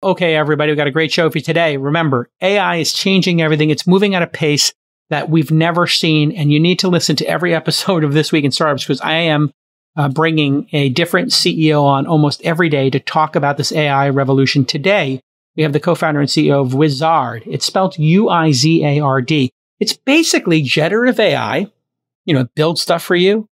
Okay, everybody, we've got a great show for you today. Remember, AI is changing everything. It's moving at a pace that we've never seen. And you need to listen to every episode of This Week in Startups because I am uh, bringing a different CEO on almost every day to talk about this AI revolution. Today, we have the co-founder and CEO of Uizard. It's spelled U-I-Z-A-R-D. It's basically generative AI, you know, build stuff for you,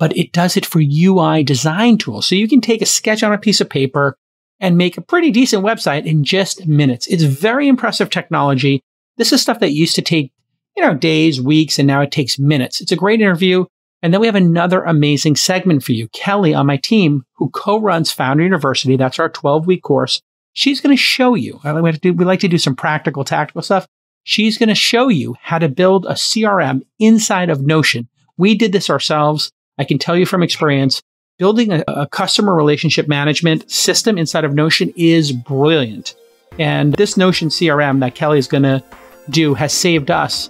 but it does it for UI design tools. So you can take a sketch on a piece of paper and make a pretty decent website in just minutes. It's very impressive technology. This is stuff that used to take, you know, days, weeks, and now it takes minutes. It's a great interview. And then we have another amazing segment for you. Kelly on my team, who co-runs Founder University, that's our 12 week course. She's going to show you. Uh, we, like do, we like to do some practical, tactical stuff. She's going to show you how to build a CRM inside of Notion. We did this ourselves. I can tell you from experience, building a, a customer relationship management system inside of Notion is brilliant. And this Notion CRM that Kelly is going to do has saved us,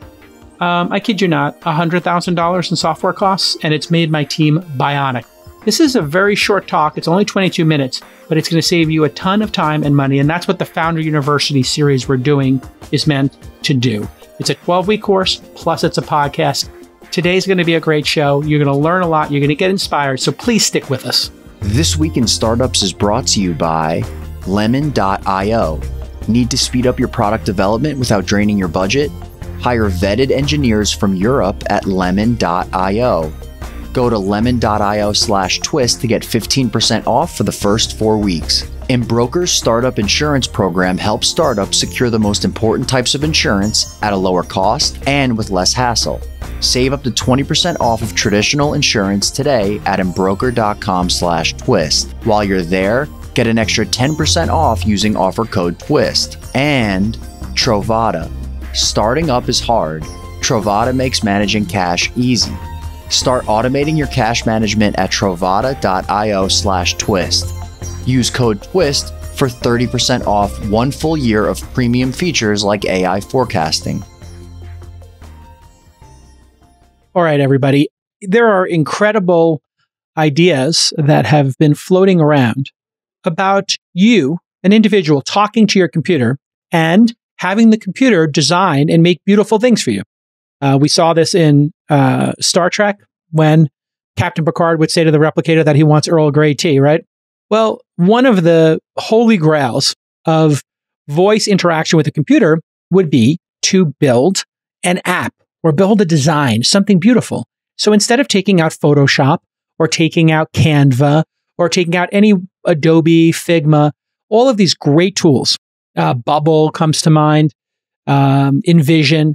um, I kid you not, $100,000 in software costs, and it's made my team bionic. This is a very short talk. It's only 22 minutes, but it's going to save you a ton of time and money. And that's what the Founder University series we're doing is meant to do. It's a 12 week course, plus it's a podcast. Today's going to be a great show. You're going to learn a lot. You're going to get inspired. So please stick with us. This Week in Startups is brought to you by Lemon.io. Need to speed up your product development without draining your budget? Hire vetted engineers from Europe at Lemon.io. Go to lemon.io slash twist to get 15% off for the first four weeks. Embroker's startup insurance program helps startups secure the most important types of insurance at a lower cost and with less hassle. Save up to 20% off of traditional insurance today at embroker.com slash twist. While you're there, get an extra 10% off using offer code TWIST. And Trovata. Starting up is hard. Trovata makes managing cash easy. Start automating your cash management at trovata.io slash twist. Use code TWIST for 30% off one full year of premium features like AI forecasting. All right, everybody. There are incredible ideas that have been floating around about you, an individual, talking to your computer and having the computer design and make beautiful things for you. Uh, we saw this in uh, Star Trek when Captain Picard would say to the replicator that he wants Earl Grey tea, right? Well, one of the holy grails of voice interaction with a computer would be to build an app or build a design, something beautiful. So instead of taking out Photoshop or taking out Canva or taking out any Adobe, Figma, all of these great tools, uh, Bubble comes to mind, um, InVision,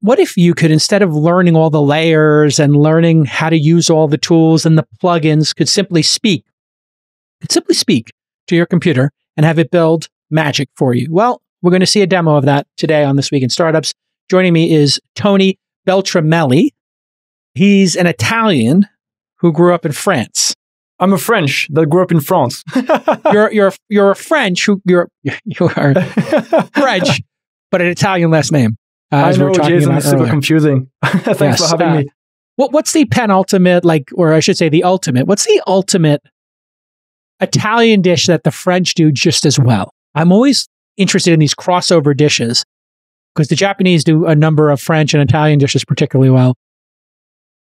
what if you could, instead of learning all the layers and learning how to use all the tools and the plugins, could simply speak, could simply speak to your computer and have it build magic for you? Well, we're going to see a demo of that today on This Week in Startups. Joining me is Tony Beltramelli. He's an Italian who grew up in France. I'm a French that grew up in France. you're you're you're a French who you're you are French, but an Italian last name. Uh, I know, Jason, it's super confusing. Thanks yes, for having uh, me. What, what's the penultimate, like, or I should say the ultimate, what's the ultimate Italian dish that the French do just as well? I'm always interested in these crossover dishes because the Japanese do a number of French and Italian dishes particularly well.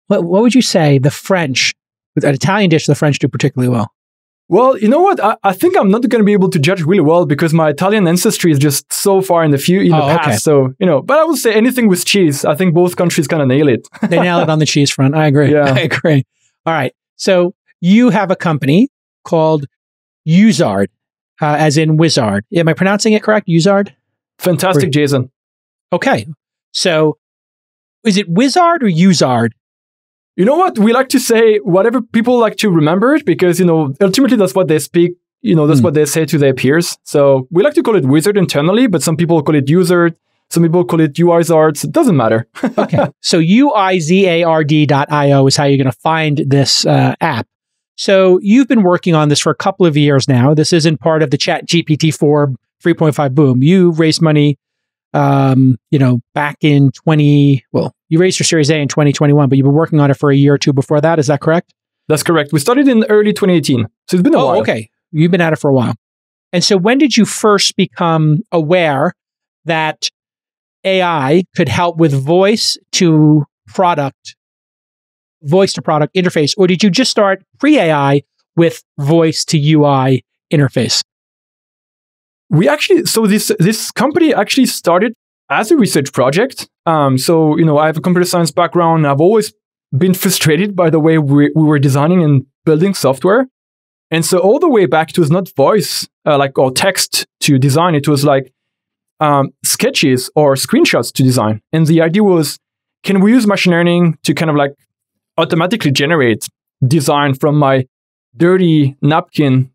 What, what would you say the French, with an Italian dish the French do particularly well? Well, you know what? I, I think I'm not going to be able to judge really well because my Italian ancestry is just so far in the few in the oh, past. Okay. So you know, but I would say anything with cheese. I think both countries kind of nail it. they nail it on the cheese front. I agree. Yeah. I agree. All right. So you have a company called Uizard, uh, as in wizard. Am I pronouncing it correct? Uizard. Fantastic, or, Jason. Okay. So is it wizard or Uizard? You know what? We like to say whatever people like to remember it because, you know, ultimately that's what they speak, you know, that's mm. what they say to their peers. So we like to call it wizard internally, but some people call it user. Some people call it UIZards. It doesn't matter. okay. So UIZARD.io is how you're going to find this uh, app. So you've been working on this for a couple of years now. This isn't part of the Chat GPT 4 3.5 boom. You raised money um, you know, back in 20, well, you raised your Series A in 2021, but you've been working on it for a year or two before that. Is that correct? That's correct. We started in early 2018. So it's been a oh, while. okay. You've been at it for a while. And so when did you first become aware that AI could help with voice to product, voice to product interface? Or did you just start pre AI with voice to UI interface? We actually, so this, this company actually started as a research project. Um, so, you know, I have a computer science background. I've always been frustrated by the way we, we were designing and building software. And so all the way back, it was not voice, uh, like, or text to design. It was like um, sketches or screenshots to design. And the idea was, can we use machine learning to kind of like automatically generate design from my dirty napkin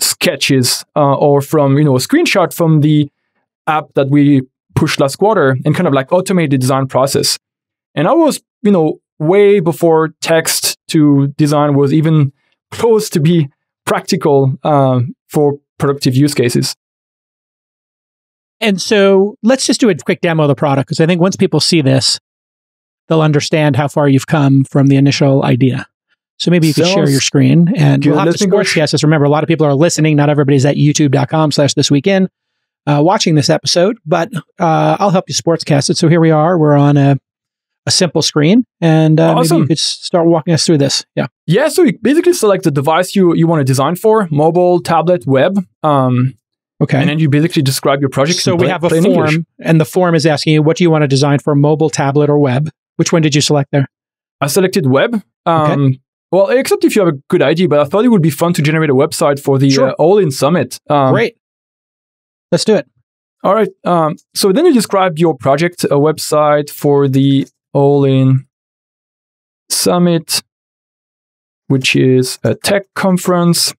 sketches uh, or from, you know, a screenshot from the app that we pushed last quarter and kind of like automate the design process. And I was, you know, way before text to design was even close to be practical uh, for productive use cases. And so let's just do a quick demo of the product because I think once people see this, they'll understand how far you've come from the initial idea. So maybe you could share your screen and we'll have the sportscast. Remember, a lot of people are listening. Not everybody's at youtube.com slash this weekend uh, watching this episode, but uh, I'll help you sportscast it. So here we are. We're on a, a simple screen and uh, awesome. maybe you could start walking us through this. Yeah. Yeah. So you basically select the device you, you want to design for mobile, tablet, web. Um, Okay. And then you basically describe your project. So we have a form, and the form is asking you, what do you want to design for mobile, tablet, or web? Which one did you select there? I selected web. Um, okay. Well, except if you have a good idea, but I thought it would be fun to generate a website for the sure. uh, All In Summit. Um, Great. Let's do it. All right. Um, so then you describe your project, a website for the All In Summit, which is a tech conference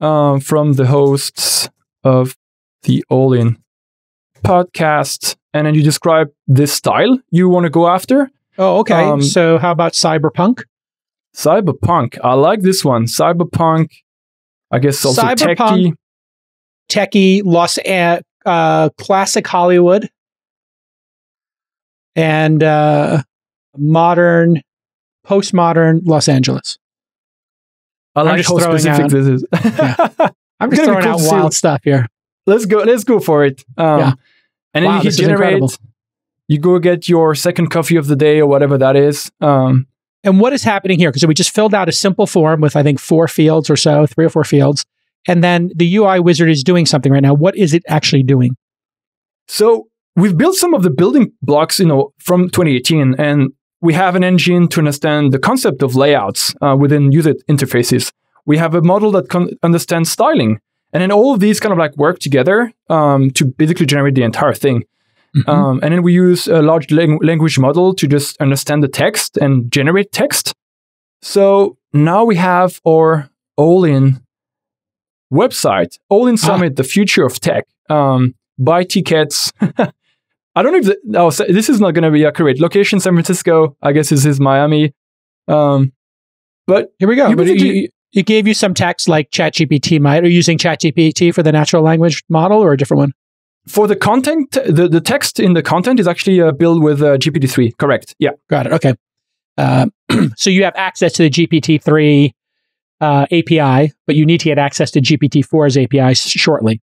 um, from the hosts of the All In podcast. And then you describe this style you want to go after. Oh, okay. Um, so how about cyberpunk? Cyberpunk. I like this one. Cyberpunk. I guess also cyberpunk, techie. Techie, Los uh, uh, classic Hollywood, and uh, modern, postmodern Los Angeles. I like how specific out, this is. yeah. I'm just throwing cool out wild stuff here. Let's go. Let's go for it. Um, yeah. And then wow, you generate. You go get your second coffee of the day or whatever that is. Um, and what is happening here? Because we just filled out a simple form with I think four fields or so, three or four fields, and then the UI wizard is doing something right now. What is it actually doing? So we've built some of the building blocks, you know, from 2018, and we have an engine to understand the concept of layouts uh, within user interfaces we have a model that con- understands styling. And then all of these kind of like work together um, to basically generate the entire thing. Mm-hmm. Um, and then we use a large lang- language model to just understand the text and generate text. So now we have our all in website, all in ah. Summit, ah. the future of tech. Um, buy tickets. I don't know if the, oh, this is not going to be accurate. Location San Francisco. I guess this is Miami. Um, but here we go. But you, it gave you some text like ChatGPT might. Are you using ChatGPT for the natural language model or a different one? For the content, the, the text in the content is actually uh, built with uh, GPT-3. Correct. Yeah. Got it. Okay. Uh, so you have access to the GPT-3 uh, API, but you need to get access to GPT-4's API shortly.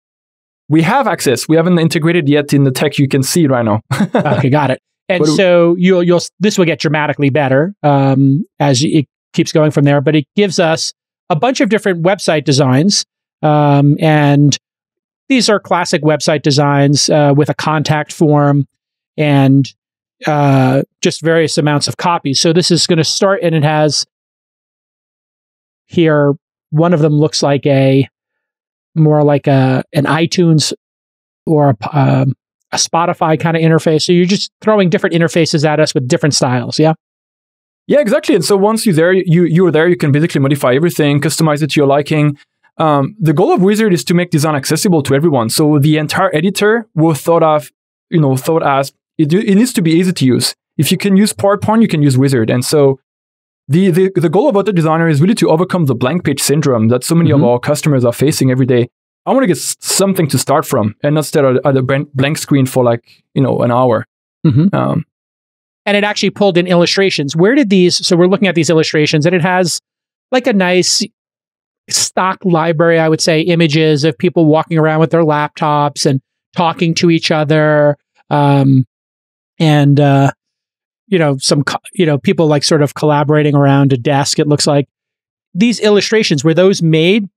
We have access. We haven't integrated yet in the tech you can see right now. okay, got it. And but so you'll you'll this will get dramatically better um, as it keeps going from there. But it gives us a bunch of different website designs. Um, and these are classic website designs uh, with a contact form and uh, just various amounts of copies. So this is going to start, and it has here. One of them looks like a more like a an iTunes or a, um, a Spotify kind of interface. So you're just throwing different interfaces at us with different styles. Yeah. Yeah, exactly. And so once you're there, you you're there, you can basically modify everything, customize it to your liking. Um, the goal of Uizard is to make design accessible to everyone. So the entire editor will thought of, you know, thought as it, it needs to be easy to use. If you can use PowerPoint, you can use Uizard. And so the, the, the goal of Auto Designer is really to overcome the blank page syndrome that so many mm-hmm. of our customers are facing every day. I want to get something to start from and not stare at a blank screen for like, you know, an hour. Mm-hmm. Um, and it actually pulled in illustrations. Where did these? So we're looking at these illustrations, and it has like a nice stock library, I would say, images of people walking around with their laptops and talking to each other. Um, and, uh, you know, some, co- you know, people like sort of collaborating around a desk. It looks like these illustrations were those made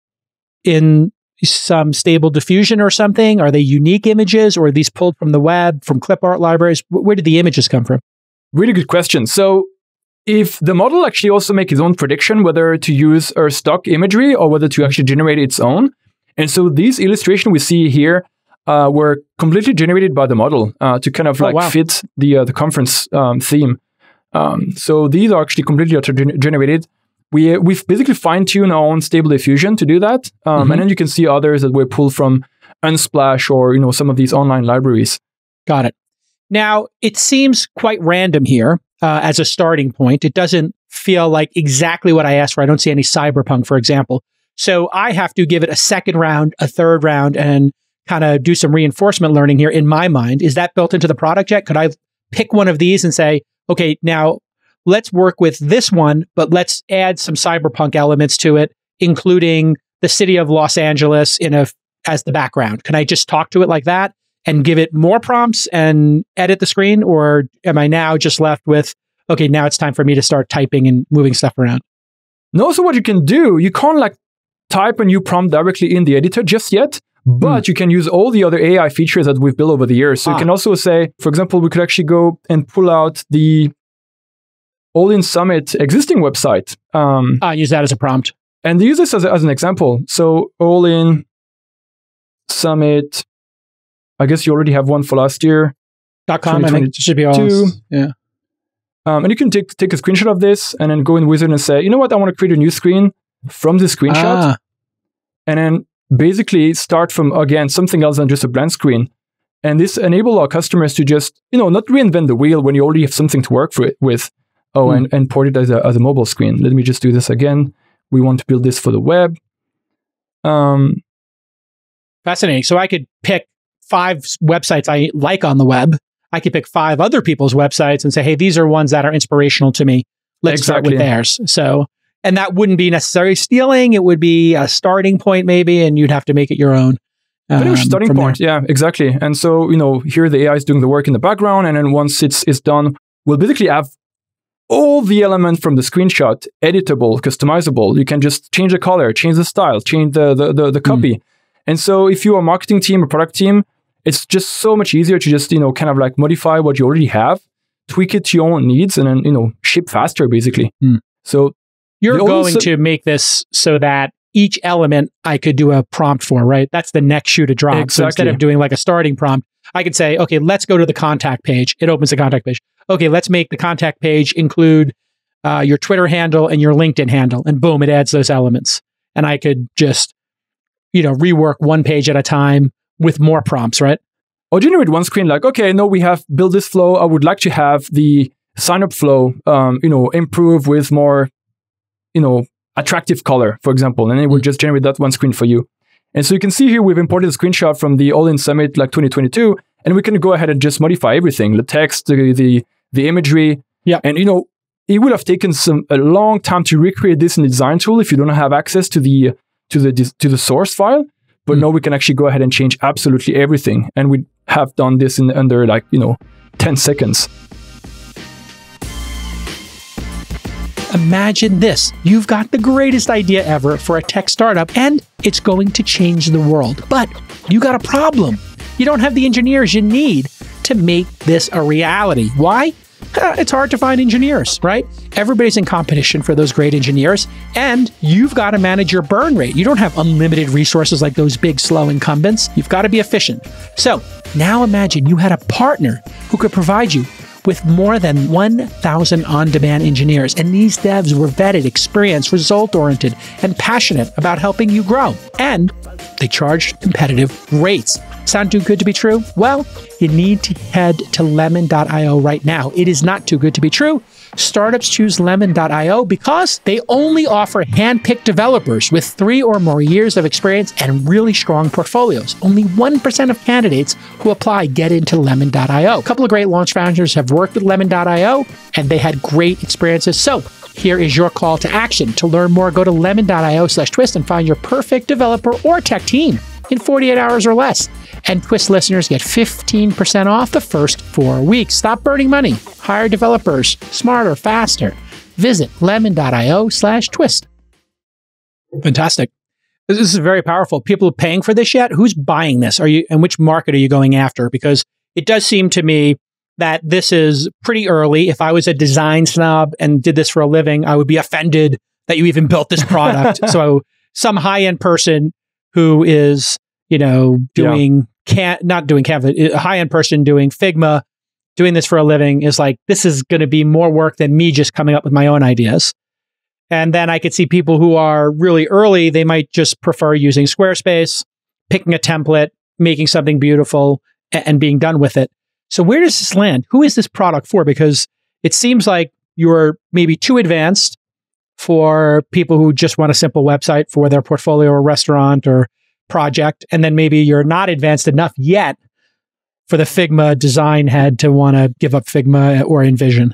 in some stable diffusion or something? Are they unique images or are these pulled from the web, from clip art libraries? Wh- Where did the images come from? Really good question. So, if the model actually also make its own prediction whether to use our stock imagery or whether to actually generate its own, and so these illustration we see here uh, were completely generated by the model uh, to kind of Oh, like wow. fit the uh, the conference um, theme. Um, so these are actually completely generated. We we've basically fine tuned our own stable diffusion to do that, um, Mhm. and then you can see others that were pulled from Unsplash or you know some of these online libraries. Got it. Now, it seems quite random here uh, as a starting point. It doesn't feel like exactly what I asked for. I don't see any cyberpunk, for example. So I have to give it a second round, a third round, and kind of do some reinforcement learning here in my mind. Is that built into the product yet? Could I pick one of these and say, okay, now let's work with this one, but let's add some cyberpunk elements to it, including the city of Los Angeles in a as the background. Can I just talk to it like that and give it more prompts and edit the screen, or am I now just left with okay, now it's time for me to start typing and moving stuff around? And also, what you can do, you can't like type a new prompt directly in the editor just yet, but you can use all the other AI features that we've built over the years. So Ah. you can also say, for example, we could actually go and pull out the All In Summit existing website um, Uh, use that as a prompt. and use this as, a- as an example. So All In Summit, I guess you already have one for last year. Dot com. I think it should be all. 2022. Yeah. Um, and you can take, take a screenshot of this and then go in Uizard and say, you know what, I want to create a new screen from this screenshot. Ah, and then basically start from again something else than just a blank screen. And this enable our customers to just you know not reinvent the wheel when you already have something to work for it with. Oh, Hmm. and, and port it as a, as a mobile screen. Let me just do this again. We want to build this for the web. Um, fascinating. So I could pick five websites I like on the web. I could pick five other people's websites and say, hey, these are ones that are inspirational to me. Let's start with theirs. So, and that wouldn't be necessarily stealing. It would be a starting point, maybe, and you'd have to make it your own. Pretty much um, starting point. there. Yeah, exactly. And so, you know, here the AI is doing the work in the background. And then once it's, it's done, we'll basically have all the elements from the screenshot editable, customizable. You can just change the color, change the style, change the, the, the, the copy. And so if you're a marketing team, a product team, it's just so much easier to just, you know, kind of like modify what you already have, tweak it to your own needs, and then, you know, ship faster basically. Hmm. So You're going so- to make this so that each element I could do a prompt for, right? That's the next shoe to drop. So instead of doing like a starting prompt, I could say, okay, let's go to the contact page. It opens the contact page. Okay, let's make the contact page include uh, your Twitter handle and your LinkedIn handle. And boom, it adds those elements. And I could just, you know, rework one page at a time with more prompts, right? or generate one screen like, okay, no, we have built this flow. I would like to have the sign up flow, um, you know, improve with more, you know, attractive color, for example. And it will just generate that one screen for you. And so you can see here we've imported a screenshot from the All In Summit like 2022, and we can go ahead and just modify everything, the text, the the, the imagery. Yeah. And you know, it would have taken some a long time to recreate this in the design tool if you don't have access to the to the to the source file. But Hmm. now we can actually go ahead and change absolutely everything, and we have done this in under like you know 10 seconds. Imagine this. You've got the greatest idea ever for a tech startup and it's going to change the world. But you got a problem. You don't have the engineers you need to make this a reality. Why? Uh, It's hard to find engineers, right? Everybody's in competition for those great engineers, and you've got to manage your burn rate. You don't have unlimited resources like those big, slow incumbents. You've got to be efficient. So now imagine you had a partner who could provide you with more than 1,000 on demand engineers. And these devs were vetted, experienced, result oriented, and passionate about helping you grow. And they charge competitive rates. Sound too good to be true? Well, you need to head to lemon.io right now. It is not too good to be true. Startups choose lemon.io because they only offer hand-picked developers with three or more years of experience and really strong portfolios. Only 1% of candidates who apply get into lemon.io. A couple of great launch founders have worked with lemon.io and they had great experiences. So Here is your call to action. To learn more, go to lemon.io slash twist and find your perfect developer or tech team in 48 hours or less. And Twist listeners get 15% off the first four weeks. Stop burning money. Hire developers smarter, faster. Visit lemon.io slash twist. Fantastic. This is very powerful. People are paying for this yet? Who's buying this? Are you and which market are you going after? Because it does seem to me that this is pretty early. If I was a design snob and did this for a living, I would be offended that you even built this product. so some high-end person who is, you know, doing yeah. can not doing Canva, uh, a high-end person doing Figma, doing this for a living is like this is going to be more work than me just coming up with my own ideas. And then I could see people who are really early, they might just prefer using Squarespace, picking a template, making something beautiful, and, and being done with it. So where does this land? Who is this product for? Because it seems like you're maybe too advanced for people who just want a simple website for their portfolio or restaurant or project. And then maybe you're not advanced enough yet for the Figma design head to want to give up Figma or InVision.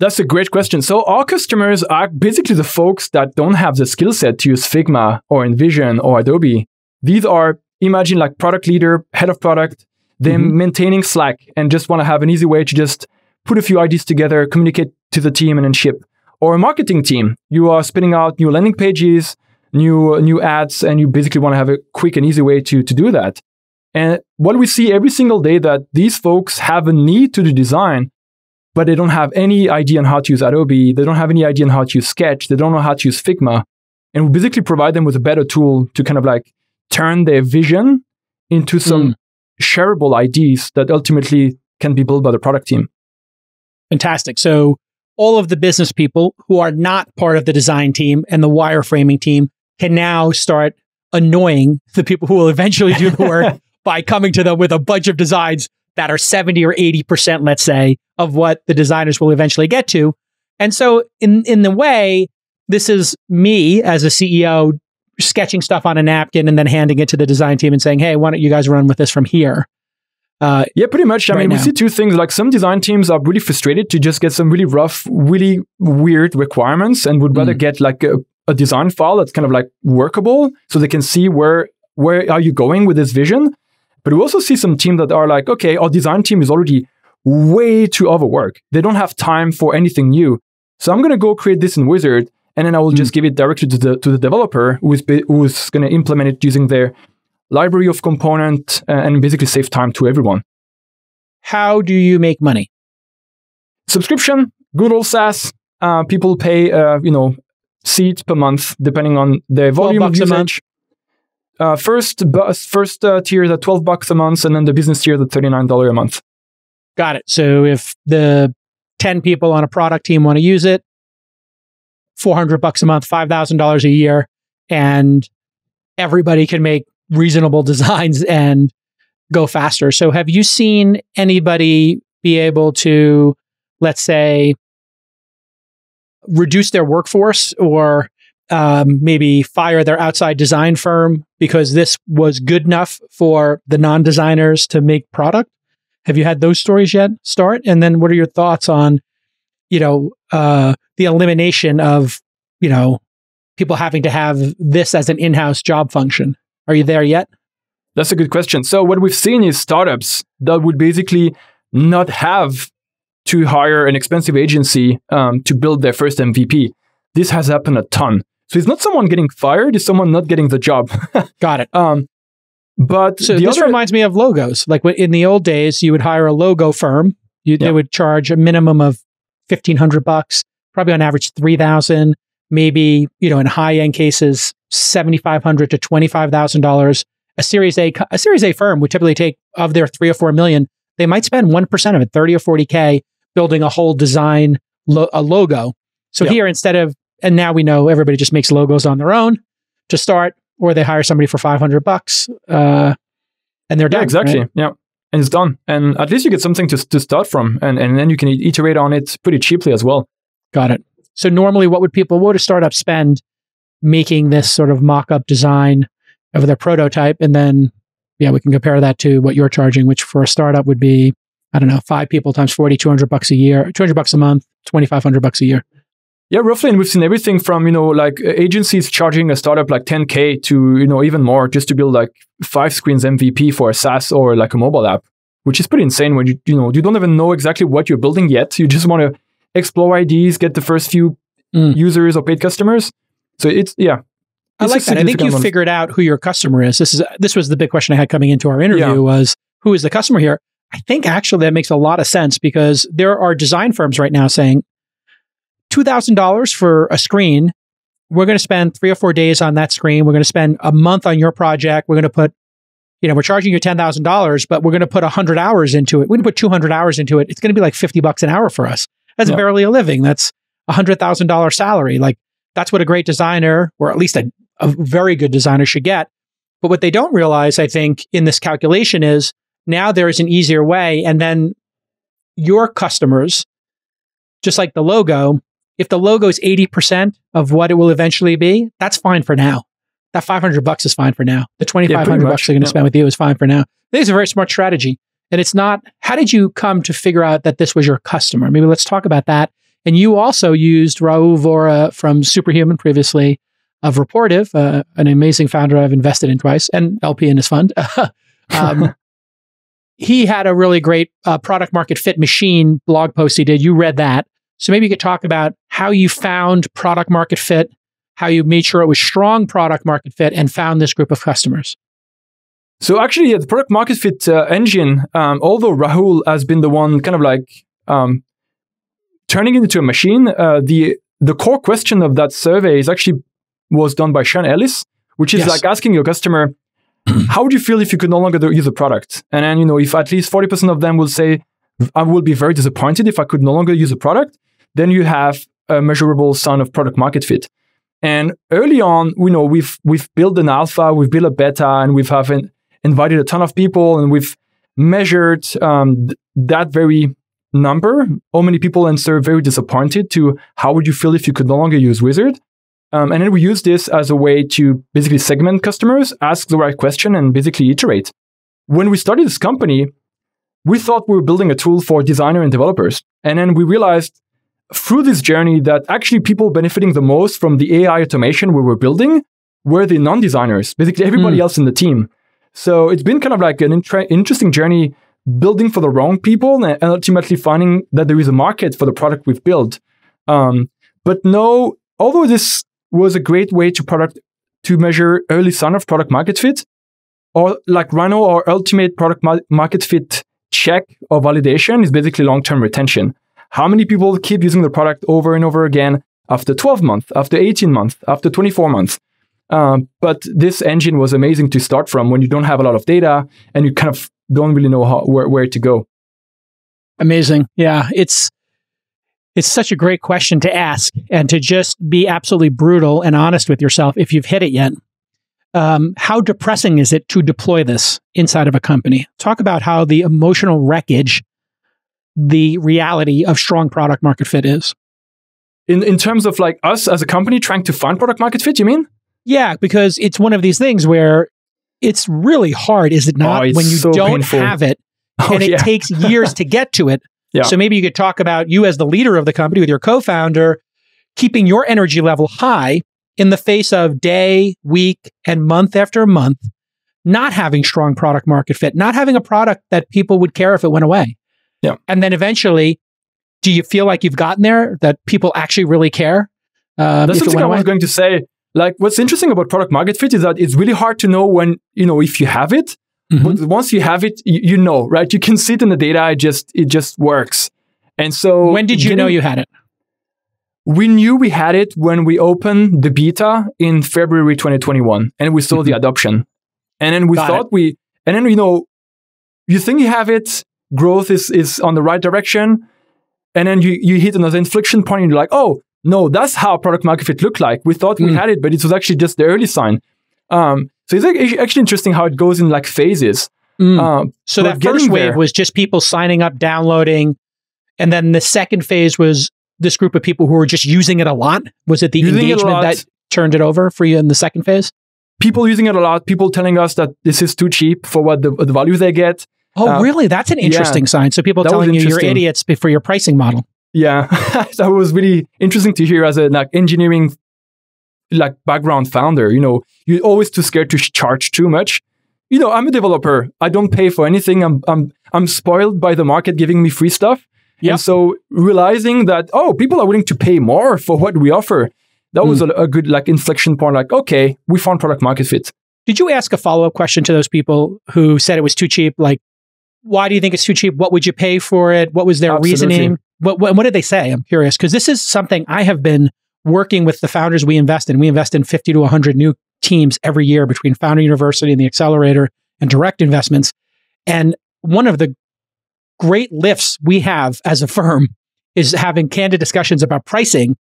That's a great question. So our customers are basically the folks that don't have the skill set to use Figma or InVision or Adobe. These are imagine like product leader, head of product, them mm-hmm. maintaining Slack and just want to have an easy way to just put a few ideas together, communicate to the team and then ship. Or a marketing team. You are spinning out new landing pages, new new ads, and you basically want to have a quick and easy way to, to do that. And what we see every single day that these folks have a need to do design, but they don't have any idea on how to use Adobe. They don't have any idea on how to use Sketch. They don't know how to use Figma. And we basically provide them with a better tool to kind of like turn their vision into some mm. Shareable ideas that ultimately can be built by the product team. Fantastic. So all of the business people who are not part of the design team and the wireframing team can now start annoying the people who will eventually do the work by coming to them with a bunch of designs that are 70 or 80%, let's say, of what the designers will eventually get to. And so in, in the way, this is me as a CEO sketching stuff on a napkin and then handing it to the design team and saying, Hey, why don't you guys run with this from here? Uh, yeah, pretty much. I right mean, now. we see two things. Like some design teams are really frustrated to just get some really rough, really weird requirements and would rather mm. get like a, a design file that's kind of like workable so they can see where where are you going with this vision but we also see some teams that are like, okay, our design team is already way too overworked. They don't have time for anything new. So I'm going to go create this in Uizard, and then I will mm. just give it directly to the to the developer who is who is going to implement it using their library of component uh, and basically save time to everyone. How do you make money? Subscription, good old SaaS. Uh, people pay, uh, you know, seats per month depending on their volume of usage. Uh, first first uh, tier is at 12 bucks a month, and then the business tier is at $39 a month. Got it. So if the 10 people on a product team want to use it, 400 bucks a month, $5,000 a year, and everybody can make reasonable designs and go faster. So have you seen anybody be able to, let's say, reduce their workforce or um, maybe fire their outside design firm because this was good enough for the non designers to make product? Have you had those stories yet start? And then what are your thoughts on, you know, uh, the elimination of, you know, people having to have this as an in house job function? Are you there yet? That's a good question. So, what we've seen is startups that would basically not have to hire an expensive agency um, to build their first MVP. This has happened a ton. So it's not someone getting fired; it's someone not getting the job. Got it. Um, but so this other... reminds me of logos. Like in the old days, you would hire a logo firm. You, yeah. They would charge a minimum of fifteen hundred bucks, probably on average three thousand. Maybe you know, in high end cases, seventy five hundred to twenty five thousand dollars. A Series A a Series A firm would typically take of their three or four million. They might spend one percent of it, thirty or forty k, building a whole design lo- a logo. So yep. here, instead of and now we know everybody just makes logos on their own to start, or they hire somebody for 500 bucks uh, and they're done. Yeah, exactly. Right? Yeah. And it's done. And at least you get something to, to start from. And, and then you can iterate on it pretty cheaply as well. Got it. So normally what would people, what would a startup spend making this sort of mock-up design of their prototype? And then, yeah, we can compare that to what you're charging, which for a startup would be, I don't know, five people times 40, 200 bucks a year, 200 bucks a month, 2,500 bucks a year. Yeah, roughly, and we've seen everything from you know like uh, agencies charging a startup like 10k to you know even more just to build like five screens MVP for a SaaS or like a mobile app, which is pretty insane when you you know you don't even know exactly what you're building yet. You just want to explore ideas, get the first few mm. users or paid customers. So it's yeah. I like that. I think you figured out who your customer is. This is this was the big question I had coming into our interview yeah. was who is the customer here? I think actually that makes a lot of sense because there are design firms right now saying $2,000 for a screen. We're going to spend three or four days on that screen. We're going to spend a month on your project. We're going to put, you know, we're charging you $10,000, but we're going to put 100 hours into it. We're going to put 200 hours into it. It's going to be like 50 bucks an hour for us. That's barely a living. That's a $100,000 salary. Like that's what a great designer, or at least a, a very good designer should get. But what they don't realize, I think, in this calculation is now there is an easier way. And then your customers, just like the logo, if the logo is 80% of what it will eventually be, that's fine for now. That 500 bucks is fine for now. The 2500 yeah, bucks they're going to yeah. spend with you is fine for now. This is a very smart strategy. And it's not, how did you come to figure out that this was your customer? Maybe let's talk about that. And you also used Rahul Vohra from Superhuman previously of Rapportive, uh, an amazing founder I've invested in twice, and LP in his fund. um, he had a really great uh, product market fit machine blog post he did. You read that. So maybe you could talk about how you found product market fit, how you made sure it was strong product market fit and found this group of customers. So actually, yeah, the product market fit uh, engine, um, although Rahul has been the one kind of like um, turning it into a machine, uh, the the core question of that survey is actually was done by Sean Ellis, which is yes. like asking your customer, how would you feel if you could no longer use the product? And then, you know, if at least 40% of them will say, I will be very disappointed if I could no longer use a product, then you have a measurable sign of product market fit. And early on, you know, we've we've built an alpha, we've built a beta, and we've have an, invited a ton of people, and we've measured um, th- that very number. How many people answer very disappointed to how would you feel if you could no longer use Uizard? Um, and then we use this as a way to basically segment customers, ask the right question, and basically iterate. When we started this company, we thought we were building a tool for designer and developers. And then we realized through this journey that actually people benefiting the most from the AI automation we were building were the non-designers, basically everybody mm. else in the team. So it's been kind of like an intra- interesting journey building for the wrong people and ultimately finding that there is a market for the product we've built. Um, but no, although this was a great way to product to measure early sign of product market fit, or like Rhino or ultimate product ma- market fit check or validation is basically long-term retention. How many people keep using the product over and over again after 12 months, after 18 months, after 24 months? Um, but this engine was amazing to start from when you don't have a lot of data and you kind of don't really know how, where, where to go. Amazing. Yeah. It's, it's such a great question to ask and to just be absolutely brutal and honest with yourself if you've hit it yet. Um, how depressing is it to deploy this inside of a company? Talk about how the emotional wreckage the reality of strong product market fit is. In in terms of like us as a company trying to find product market fit, you mean? Yeah, because it's one of these things where it's really hard, is it not, oh, when you so don't painful. have it oh, and it yeah. takes years to get to it. Yeah. So maybe you could talk about you as the leader of the company with your co-founder keeping your energy level high in the face of day, week, and month after month not having strong product market fit, not having a product that people would care if it went away. Yeah. And then eventually, do you feel like you've gotten there that people actually really care? Uh, That's something I was going to say. Like, what's interesting about product market fit is that it's really hard to know when, you know, if you have it. Mm-hmm. But once you have it, you, you, know, right? You can see it in the data. It just, it just works. And so, when did you know you had it? We knew we had it when we opened the beta in February 2021 and we saw mm-hmm. the adoption. And then we Got thought it. we, and then, you know, you think you have it, growth is is on the right direction, and then you you hit another inflection point, and you're like, oh no, that's how product market fit looked like. We thought we mm. had it, but it was actually just the early sign. Um, so it's actually interesting how it goes in like phases. Mm. Um, so that first wave there, was just people signing up, downloading, and then the second phase was this group of people who were just using it a lot. Was it the engagement it that turned it over for you in the second phase? People using it a lot. People telling us that this is too cheap for what the, the value they get. Oh, uh, really? That's an interesting yeah, sign. So people telling you you're idiots for your pricing model. Yeah, that was really interesting to hear as an like engineering like background founder. You know, you're always too scared to charge too much. You know, I'm a developer. I don't pay for anything. I'm I'm I'm spoiled by the market giving me free stuff. Yep. And so realizing that oh, people are willing to pay more for what we offer. That was a, a good like inflection point. Like, okay, we found product market fit. Did you ask a follow up question to those people who said it was too cheap? Like, why do you think it's too cheap? What would you pay for it? What was their Absolutely. reasoning? What, what, what did they say? I'm curious because this is something I have been working with the founders we invest in. We invest in 50 to 100 new teams every year between Founder University and the Accelerator and direct investments. And one of the great lifts we have as a firm is having candid discussions about pricing.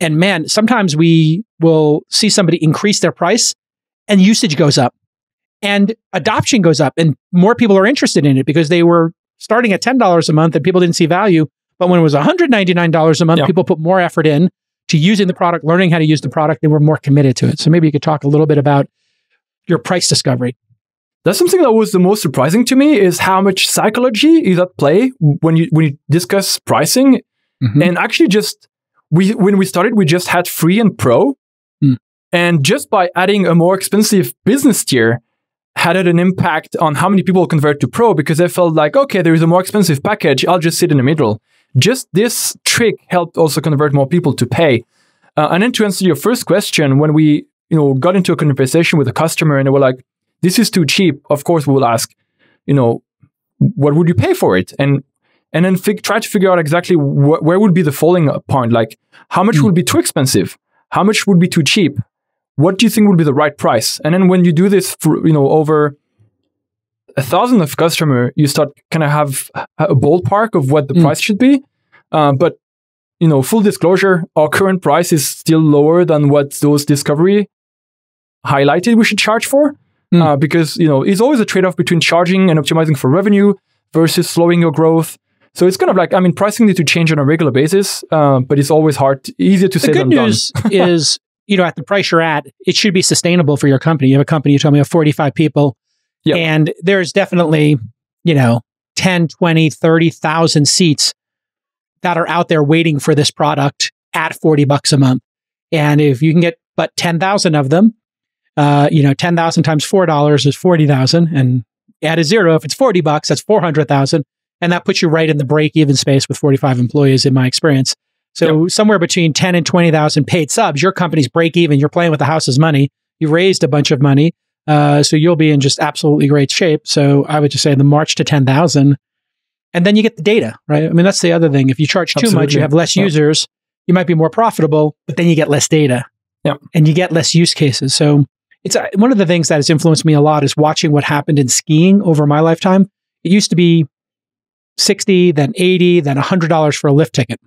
And man, sometimes we will see somebody increase their price and usage goes up and adoption goes up and more people are interested in it because they were starting at $10 a month and people didn't see value. But when it was $199 a month, Yeah. people put more effort in to using the product, learning how to use the product. They were more committed to it. So maybe you could talk a little bit about your price discovery. That's something that was the most surprising to me is how much psychology is at play when you when you discuss pricing. Mhm. And actually, just we when we started, we just had free and pro, Hmm. and just by adding a more expensive business tier, had it an impact on how many people convert to pro because they felt like okay, there is a more expensive package. I'll just sit in the middle. Just this trick helped also convert more people to pay. Uh, and then to answer your first question, when we you know got into a conversation with a customer and they were like, "This is too cheap," of course we will ask, you know, what would you pay for it? And and then fig- try to figure out exactly wh- where would be the falling point. Like, how much Mm. would be too expensive? How much would be too cheap? What do you think would be the right price? And then when you do this, for, you know, over a thousand of customer, you start kind of have a ballpark of what the Mm. price should be. Uh, but you know, full disclosure, our current price is still lower than what those discovery highlighted we should charge for. Mm. Uh, because you know, it's always a trade-off between charging and optimizing for revenue versus slowing your growth. So it's kind of like I mean, pricing needs to change on a regular basis, uh, but it's always hard, easier to The say good than news is, you know, at the price you're at, it should be sustainable for your company. You have a company, you told me, of 45 people. Yep. And there's definitely, you know, 10, 20, 30,000 seats that are out there waiting for this product at 40 bucks a month. And if you can get but 10,000 of them, uh, you know, 10,000 times $4 is 40,000 and add a zero. If it's 40 bucks, that's 400,000. And that puts you right in the break even space with 45 employees in my experience. So somewhere between 10 and 20,000 paid subs, your company's break even. You're playing with the house's money. You raised a bunch of money. Uh, so you'll be in just absolutely great shape. So I would just say the march to 10,000 and then you get the data, right? I mean, that's the other thing. If you charge too much, you have less Yeah. users, you might be more profitable, but then you get less data Yeah. and you get less use cases. So it's uh, one of the things that has influenced me a lot is watching what happened in skiing over my lifetime. It used to be 60, then 80, then $100 for a lift ticket.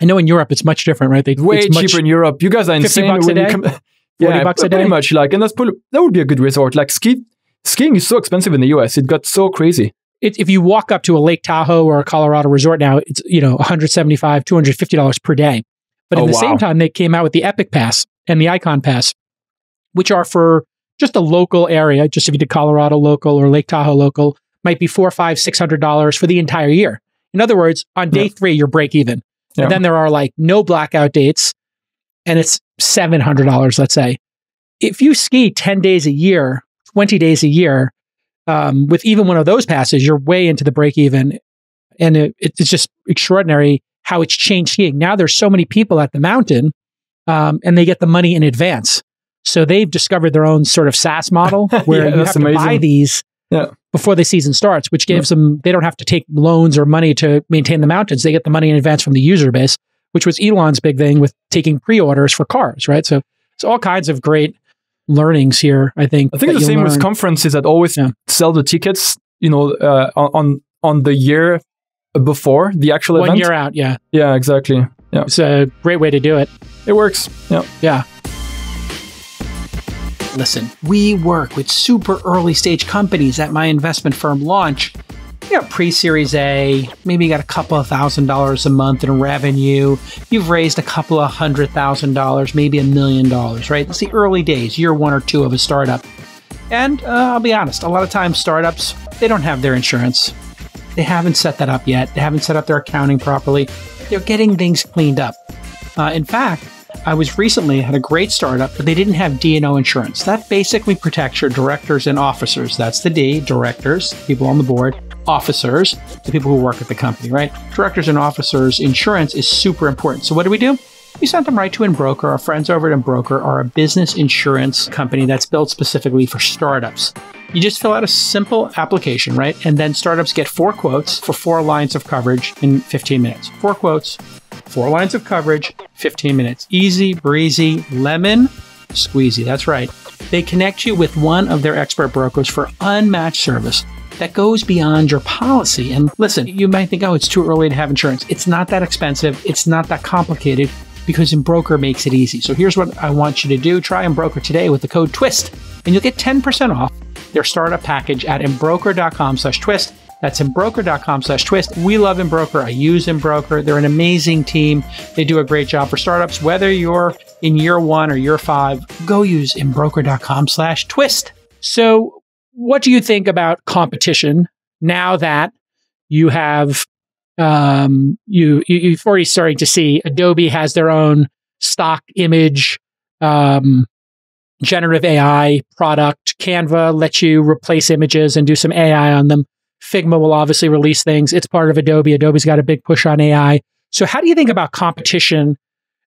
I know in Europe it's much different, right? They, Way it's much- cheaper in Europe. You guys are 50 insane. bucks a day? come- 40 yeah, bucks a pretty day? much. Like, and that's probably, that would be a good resort. Like ski, skiing is so expensive in the US. It got so crazy. it, if you walk up to a Lake Tahoe or a Colorado resort now, it's you know 175 250 dollars per day. But at Oh, the wow. same time, they came out with the Epic Pass and the Icon Pass, which are for just a local area. Just if you did Colorado local or Lake Tahoe local, might be four, five, six hundred dollars for the entire year. In other words, on day Yeah. three, you're break even. Yeah. And then there are like no blackout dates, and it's seven hundred dollars. Let's say if you ski ten days a year, twenty days a year, um, with even one of those passes, you're way into the break even. And it, it's just extraordinary how it's changed skiing. Now there's so many people at the mountain um, and they get the money in advance. So they've discovered their own sort of SaaS model where Yeah, you have to buy these Yeah. before the season starts, which gives them, they don't have to take loans or money to maintain the mountains. They get the money in advance from the user base, which was Elon's big thing with taking pre orders for cars, right? So it's all kinds of great learnings here, I think. I think the same with conferences that always Yeah. sell the tickets, you know, uh, on on the year before the actual one event. year out. Yeah. Yeah, exactly. Yeah, It's a great way to do it. it works. Yeah. Yeah. Listen, we work with super early stage companies at my investment firm launch. You got pre series A, maybe you got a couple of thousand dollars a month in revenue. You've raised a couple of hundred thousand dollars, maybe a million dollars, right? It's the early days, year one or two of a startup. And uh, I'll be honest, a lot of times startups, they don't have their insurance. They haven't set that up yet. They haven't set up their accounting properly. they're getting things cleaned up. Uh, in fact, I was recently at a great startup, but they didn't have D&O insurance. That basically protects your directors and officers. That's the D, directors, people on the board, officers, the people who work at the company, right? Directors and officers insurance is super important. So what do we do? We sent them right to Embroker. Our friends over at Embroker are a business insurance company that's built specifically for startups. You just fill out a simple application, right? And then startups get four quotes for four lines of coverage in 15 minutes. Four quotes, four lines of coverage, 15 minutes. Easy, breezy, lemon, squeezy. That's right. They connect you with one of their expert brokers for unmatched service that goes beyond your policy. And listen, you might think, oh, it's too early to have insurance. It's not that expensive. It's not that complicated because Embroker makes it easy. So here's what I want you to do. Try Embroker today with the code TWIST and you'll get 10% off their startup package at embroker.com slash twist. That's embroker.com slash twist. We love Embroker. I use Embroker. They're an amazing team. They do a great job for startups. Whether you're in year one or year five, go use embroker.com slash twist. So what do you think about competition now that you have um, you, you have already starting to see Adobe has their own stock image um, generative AI product. Canva lets you replace images and do some AI on them. Figma will obviously release things. It's part of Adobe. Adobe's got a big push on AI. So, how do you think about competition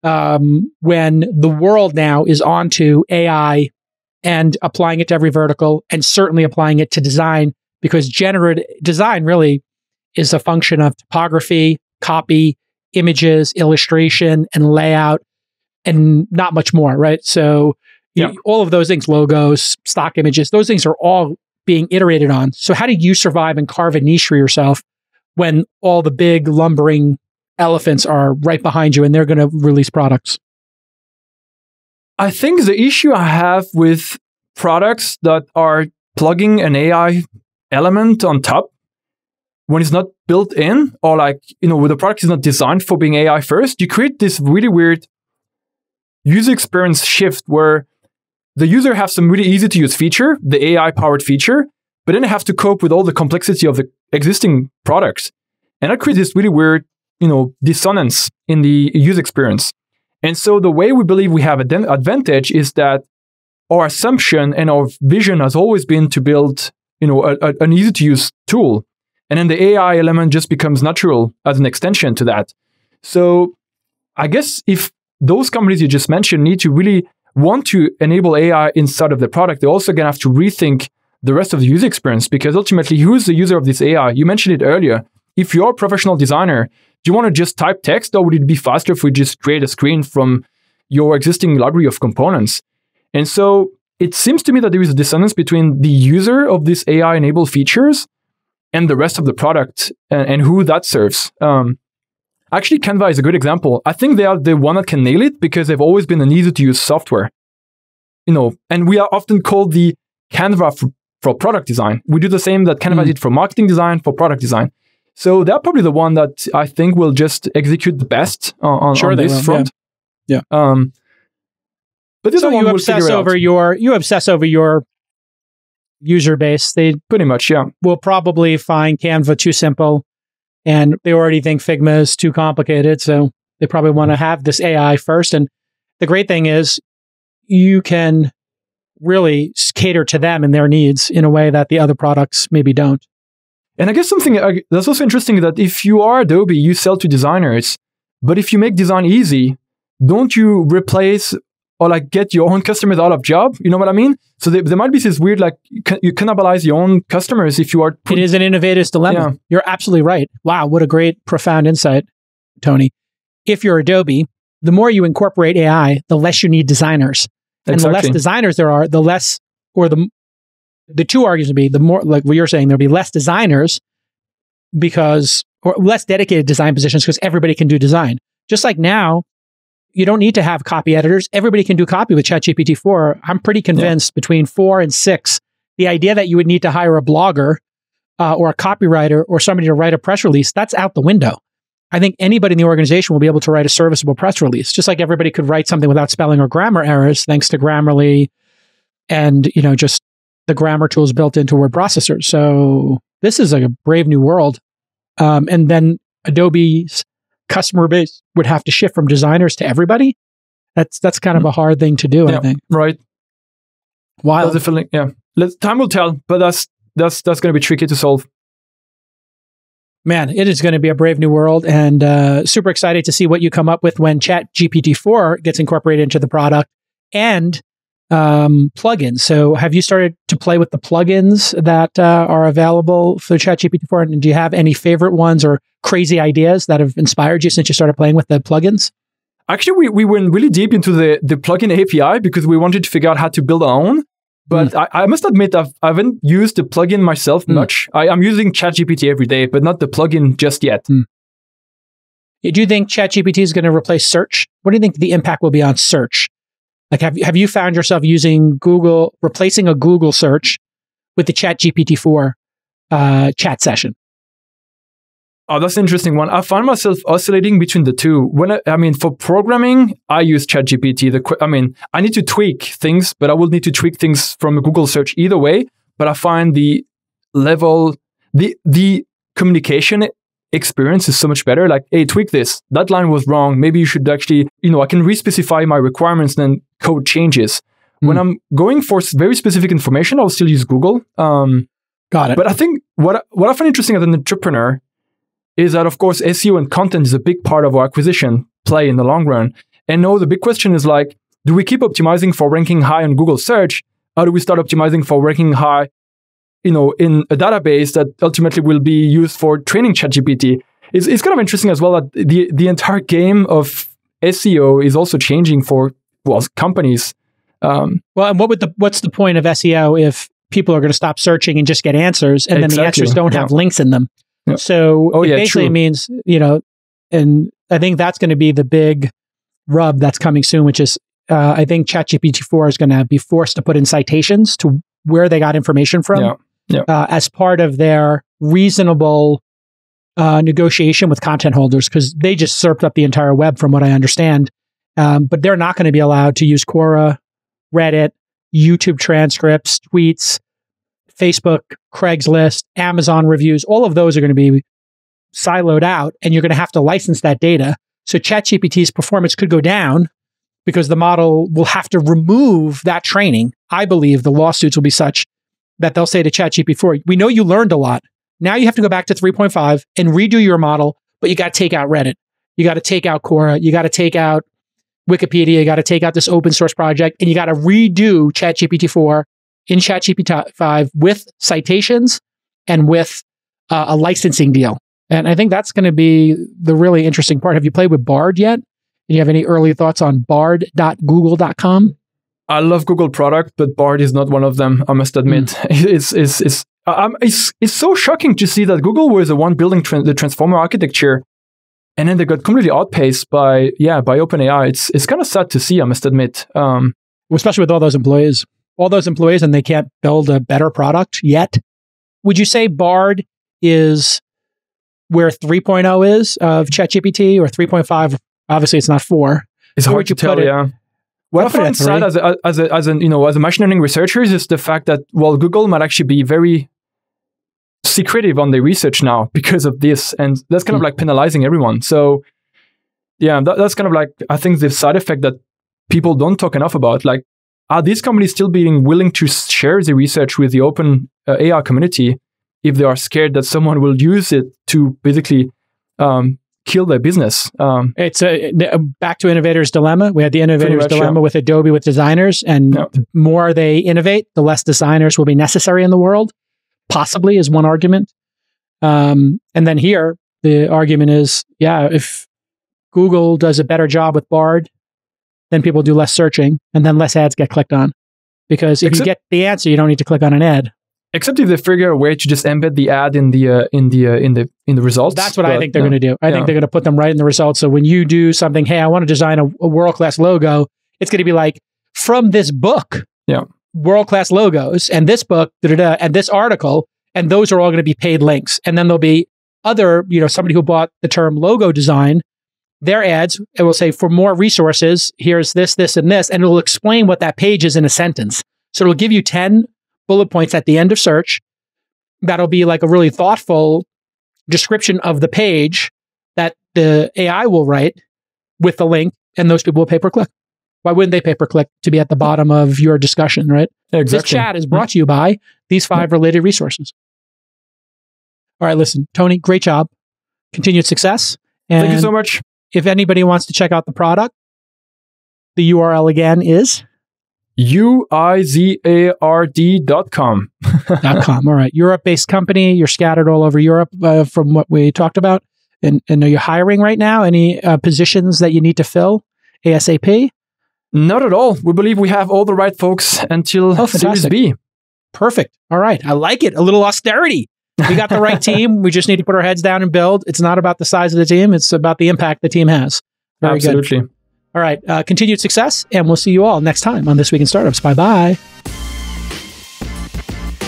um, when the world now is onto AI and applying it to every vertical and certainly applying it to design? Because generative design really is a function of typography, copy, images, illustration, and layout, and not much more, right? So, you, all of those things, logos, stock images, those things are all being iterated on. So how do you survive and carve a niche for yourself when all the big lumbering elephants are right behind you and they're going to release products? I think the issue I have with products that are plugging an AI element on top when it's not built in or like, you know, when the product is not designed for being AI first, you create this really weird user experience shift where the user has some really easy to use feature, the AI powered feature, but then they have to cope with all the complexity of the existing products. And that creates this really weird, you know, dissonance in the user experience. And so the way we believe we have an advantage is that our assumption and our vision has always been to build, you know, a, a, an easy to use tool. And then the AI element just becomes natural as an extension to that. So I guess if those companies you just mentioned need to really want to enable AI inside of the product, they're also going to have to rethink the rest of the user experience because ultimately, who's the user of this AI? You mentioned it earlier. If you're a professional designer, do you want to just type text or would it be faster if we just create a screen from your existing library of components? And so it seems to me that there is a dissonance between the user of these AI enabled features and the rest of the product and, and who that serves. Um, Actually, Canva is a good example. I think they are the one that can nail it because they've always been an easy to use software. You know, and we are often called the Canva for, for product design. We do the same that Canva mm. did for marketing design, for product design. So they're probably the one that I think will just execute the best on, sure on this will, front. Yeah. yeah. Um, but so you obsess over your you obsess over your user base. They pretty much yeah will probably find Canva too simple and they already think Figma is too complicated. So they probably want to have this AI first. And the great thing is you can really cater to them and their needs in a way that the other products maybe don't. And I guess something uh, that's also interesting that if you are Adobe, you sell to designers, but if you make design easy, don't you replace or like get your own customers out of job. You know what I mean? So there, there might be this weird like you cannibalize your own customers if you are. Put- it is an innovator's dilemma. Yeah. You're absolutely right. Wow, what a great profound insight, Tony. If you're Adobe, the more you incorporate AI, the less you need designers, and exactly. the less designers there are, the less or the the two arguments would be the more like what you're saying there'll be less designers because or less dedicated design positions because everybody can do design. Just like now, you don't need to have copy editors. Everybody can do copy with ChatGPT 4. I'm pretty convinced yeah. between four and six, the idea that you would need to hire a blogger uh, or a copywriter or somebody to write a press release, that's out the window. I think anybody in the organization will be able to write a serviceable press release, just like everybody could write something without spelling or grammar errors, thanks to Grammarly and, you know, just the grammar tools built into word processors. So this is a brave new world. Um, and then Adobe's customer base would have to shift from designers to everybody. That's that's kind of a hard thing to do. Yeah, I think. Right. A feeling. Yeah. Let, time will tell, but that's that's that's going to be tricky to solve. Man, it is going to be a brave new world, and uh, super excited to see what you come up with when Chat GPT four gets incorporated into the product and um, plugins. So, have you started to play with the plugins that uh, are available for ChatGPT four? And do you have any favorite ones or crazy ideas that have inspired you since you started playing with the plugins? Actually, we, we went really deep into the, the plugin API because we wanted to figure out how to build our own. But mm. I, I, must admit, I've, I haven't used the plugin myself mm. much. I, am using ChatGPT every day, but not the plugin just yet. Mm. Do you think ChatGPT is going to replace search? What do you think the impact will be on search? Like, have, have you found yourself using Google, replacing a Google search with the ChatGPT 4 uh, chat session? Oh, that's an interesting one. I find myself oscillating between the two. When I, I mean, for programming, I use ChatGPT. The I mean, I need to tweak things, but I will need to tweak things from a Google search either way. But I find the level, the the communication experience is so much better. Like, hey, tweak this. That line was wrong. Maybe you should actually, you know, I can respecify my requirements, then code changes. Mm. When hmm. I'm going for very specific information, I'll still use Google. Um, Got it. But I think what what I find interesting as an entrepreneur is that, of course, SEO and content is a big part of our acquisition play in the long run. And no, the big question is like, do we keep optimizing for ranking high on Google search? Or do we start optimizing for ranking high, you know, in a database that ultimately will be used for training ChatGPT? It's, it's kind of interesting as well that the, the entire game of SEO is also changing for well companies. Um, well, and what would the what's the point of SEO if people are going to stop searching and just get answers, and exactly. then the answers don't yeah. have links in them? So oh, it yeah, basically true. means, you know, and I think that's going to be the big rub that's coming soon, which is uh, I think ChatGPT 4 is going to be forced to put in citations to where they got information from Uh, as part of their reasonable uh, negotiation with content holders because they just served up the entire web, from what I understand. Um, but they're not going to be allowed to use Quora, Reddit, YouTube transcripts, tweets, Facebook, Craigslist, Amazon reviews, all of those are going to be siloed out and you're going to have to license that data. So ChatGPT's performance could go down because the model will have to remove that training. I believe the lawsuits will be such that they'll say to ChatGPT-4, we know you learned a lot. Now you have to go back to 3.5 and redo your model, but you got to take out Reddit. You got to take out Quora. You got to take out Wikipedia. You got to take out this open source project and you got to redo ChatGPT 4 in ChatGPT 5 with citations and with uh, a licensing deal. And I think that's going to be the really interesting part. Have you played with Bard yet? Do you have any early thoughts on bard.google.com? I love Google product, but Bard is not one of them. I must admit, mm. it's it's it's, um, it's it's so shocking to see that Google was the one building tra- the transformer architecture, and then they got completely outpaced by yeah by OpenAI. It's it's kind of sad to see. I must admit, um, especially with all those employees all those employees and they can't build a better product yet. Would you say Bard is where 3.0 is of ChatGPT or 3.5? Obviously, it's not four. It's hard to tell, yeah. What I find sad as a, as a, as a, you know as a machine learning researcher is the fact that well Google might actually be very secretive on the research now because of this, and that's kind mm. of hmm. like penalizing everyone. So yeah, that, that's kind of like I think the side effect that people don't talk enough about. Like are these companies still being willing to share the research with the open uh, AI community if they are scared that someone will use it to basically um, kill their business? Um, it's a, uh, back to innovators dilemma. We had the innovators much, dilemma yeah. with Adobe with designers, and yeah. the more they innovate, the less designers will be necessary in the world. Possibly is one argument. Um, and then here, the argument is, yeah, if Google does a better job with Bard then people do less searching and then less ads get clicked on. Because if Except, you get the answer, you don't need to click on an ad. Except if they figure a way to just embed the ad in the uh, in the uh, in the in the results. That's what but, I think they're yeah. going to do. I yeah. think they're going to put them right in the results. So when you do something, hey, I want to design a, a world class logo, it's going to be like from this book. Yeah. World class logos and this book da da, and this article, and those are all going to be paid links. And then there'll be other, you know, somebody who bought the term logo design their ads, it will say, for more resources, here's this, this, and this, and it'll explain what that page is in a sentence. So it'll give you 10 bullet points at the end of search. That'll be like a really thoughtful description of the page that the AI will write with the link and those people will pay per click. Why wouldn't they pay per click to be at the bottom of your discussion, right? Exactly. This chat is brought to you by these five related resources. All right, listen, Tony, great job. Continued success. And Thank you so much. if anybody wants to check out the product, the URL again is U-I-Z-A-R-D.com. dot .com. All right. Europe based company. You're scattered all over Europe uh, from what we talked about. And, and are you hiring right now? Any uh, positions that you need to fill ASAP? Not at all. We believe we have all the right folks until Oh, Series. B. Perfect. All right. I like it. A little austerity. We got the right team. We just need to put our heads down and build. It's not about the size of the team, it's about the impact the team has. Very good. All right. Uh, continued success, and we'll see you all next time on This Week in Startups. Bye bye.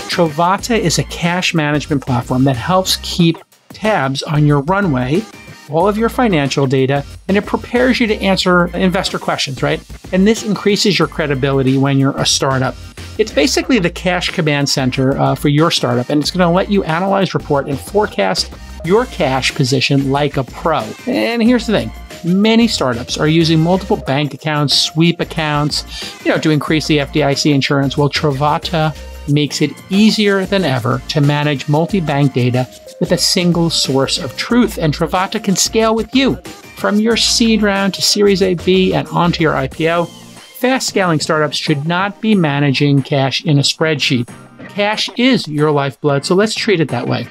Trovata is a cash management platform that helps keep tabs on your runway, all of your financial data, and it prepares you to answer investor questions, right? And this increases your credibility when you're a startup. It's basically the cash command center uh, for your startup, and it's going to let you analyze, report, and forecast your cash position like a pro. And here's the thing many startups are using multiple bank accounts, sweep accounts, you know, to increase the FDIC insurance. Well, Trovata makes it easier than ever to manage multi-bank data with a single source of truth. And Trovata can scale with you from your seed round to Series A, B, and onto your IPO. Fast scaling startups should not be managing cash in a spreadsheet. Cash is your lifeblood, so let's treat it that way.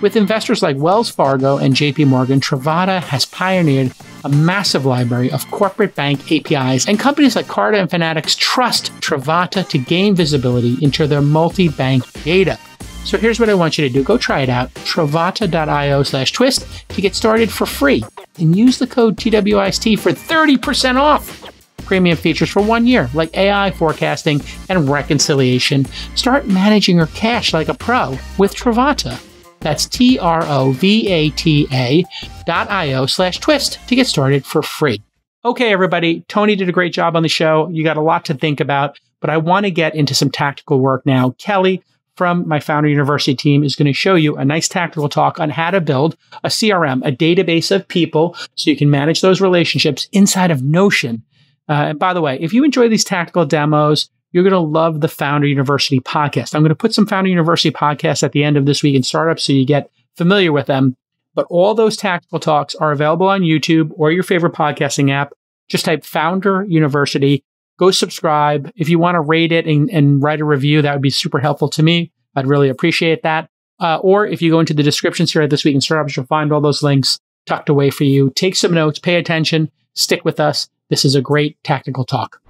With investors like Wells Fargo and JP Morgan, Trovata has pioneered a massive library of corporate bank APIs, and companies like Carta and Fanatics trust Trovata to gain visibility into their multi bank data. So here's what I want you to do. Go try it out, trovata.io slash twist to get started for free. And use the code TWIST for 30% off. Premium features for one year, like AI forecasting and reconciliation. Start managing your cash like a pro with Trovata. That's T R O V A T A dot io slash twist to get started for free. Okay, everybody. Tony did a great job on the show. You got a lot to think about, but I want to get into some tactical work now. Kelly from my Founder University team is going to show you a nice tactical talk on how to build a CRM, a database of people, so you can manage those relationships inside of Notion. Uh, and by the way, if you enjoy these tactical demos, you're going to love the Founder University podcast. I'm going to put some Founder University podcasts at the end of this week in startups so you get familiar with them. But all those tactical talks are available on YouTube or your favorite podcasting app. Just type Founder University. Go subscribe. If you want to rate it and, and write a review, that would be super helpful to me. I'd really appreciate that. Uh, or if you go into the descriptions here at This Week in Startups, you'll find all those links tucked away for you. Take some notes, pay attention, stick with us. This is a great tactical talk.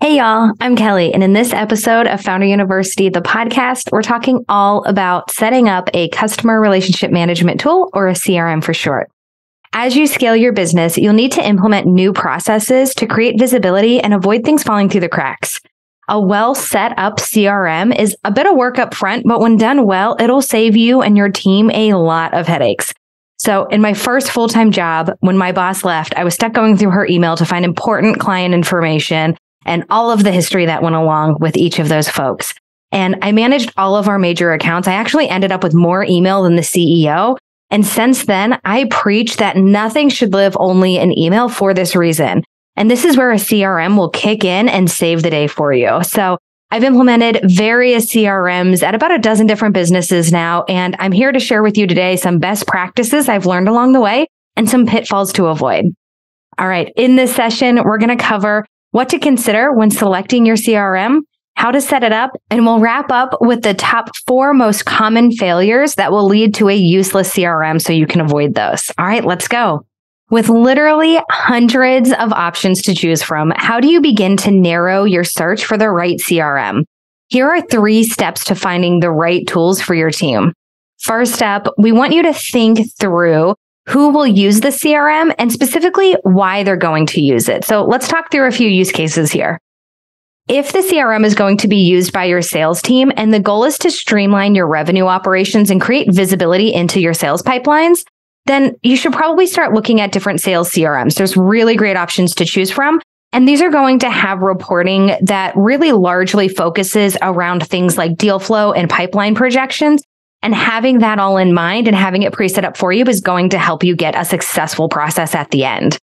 Hey, y'all, I'm Kelly. And in this episode of Founder University, the podcast, we're talking all about setting up a customer relationship management tool or a CRM for short. As you scale your business, you'll need to implement new processes to create visibility and avoid things falling through the cracks. A well set up CRM is a bit of work up front, but when done well, it'll save you and your team a lot of headaches. So, in my first full time job, when my boss left, I was stuck going through her email to find important client information and all of the history that went along with each of those folks. And I managed all of our major accounts. I actually ended up with more email than the CEO. And since then, I preach that nothing should live only in email for this reason. And this is where a CRM will kick in and save the day for you. So I've implemented various CRMs at about a dozen different businesses now. And I'm here to share with you today some best practices I've learned along the way and some pitfalls to avoid. All right. In this session, we're going to cover what to consider when selecting your CRM, how to set it up, and we'll wrap up with the top four most common failures that will lead to a useless CRM so you can avoid those. All right, let's go. With literally hundreds of options to choose from, how do you begin to narrow your search for the right CRM? Here are three steps to finding the right tools for your team. First up, we want you to think through who will use the CRM and specifically why they're going to use it. So let's talk through a few use cases here. If the CRM is going to be used by your sales team and the goal is to streamline your revenue operations and create visibility into your sales pipelines, then you should probably start looking at different sales CRMs. There's really great options to choose from. And these are going to have reporting that really largely focuses around things like deal flow and pipeline projections And having that all in mind and having it pre set up for you is going to help you get a successful process at the end.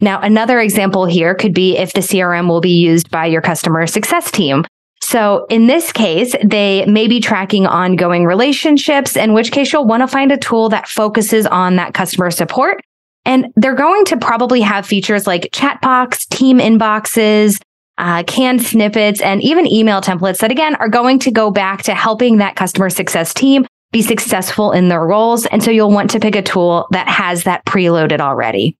Now, another example here could be if the CRM will be used by your customer success team. So in this case, they may be tracking ongoing relationships, in which case you'll want to find a tool that focuses on that customer support. And they're going to probably have features like chat box, team inboxes, uh, canned snippets, and even email templates that again are going to go back to helping that customer success team be successful in their roles. And so you'll want to pick a tool that has that preloaded already.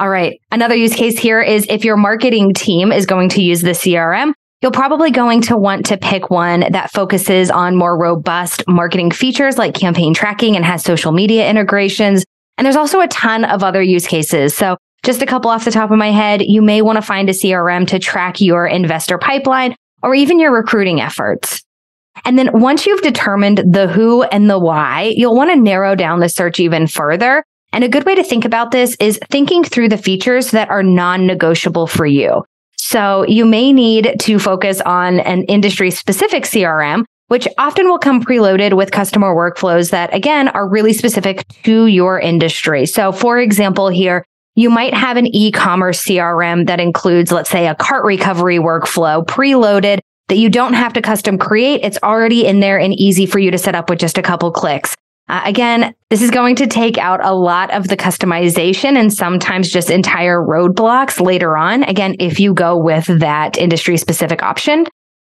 All right. Another use case here is if your marketing team is going to use the CRM, you're probably going to want to pick one that focuses on more robust marketing features like campaign tracking and has social media integrations. And there's also a ton of other use cases. So just a couple off the top of my head, you may want to find a CRM to track your investor pipeline or even your recruiting efforts. And then once you've determined the who and the why, you'll want to narrow down the search even further and a good way to think about this is thinking through the features that are non negotiable for you. So you may need to focus on an industry specific CRM, which often will come preloaded with customer workflows that again are really specific to your industry. So for example, here, you might have an e-commerce CRM that includes, let's say, a cart recovery workflow preloaded that you don't have to custom create. It's already in there and easy for you to set up with just a couple clicks. Uh, again, this is going to take out a lot of the customization and sometimes just entire roadblocks later on. Again, if you go with that industry specific option.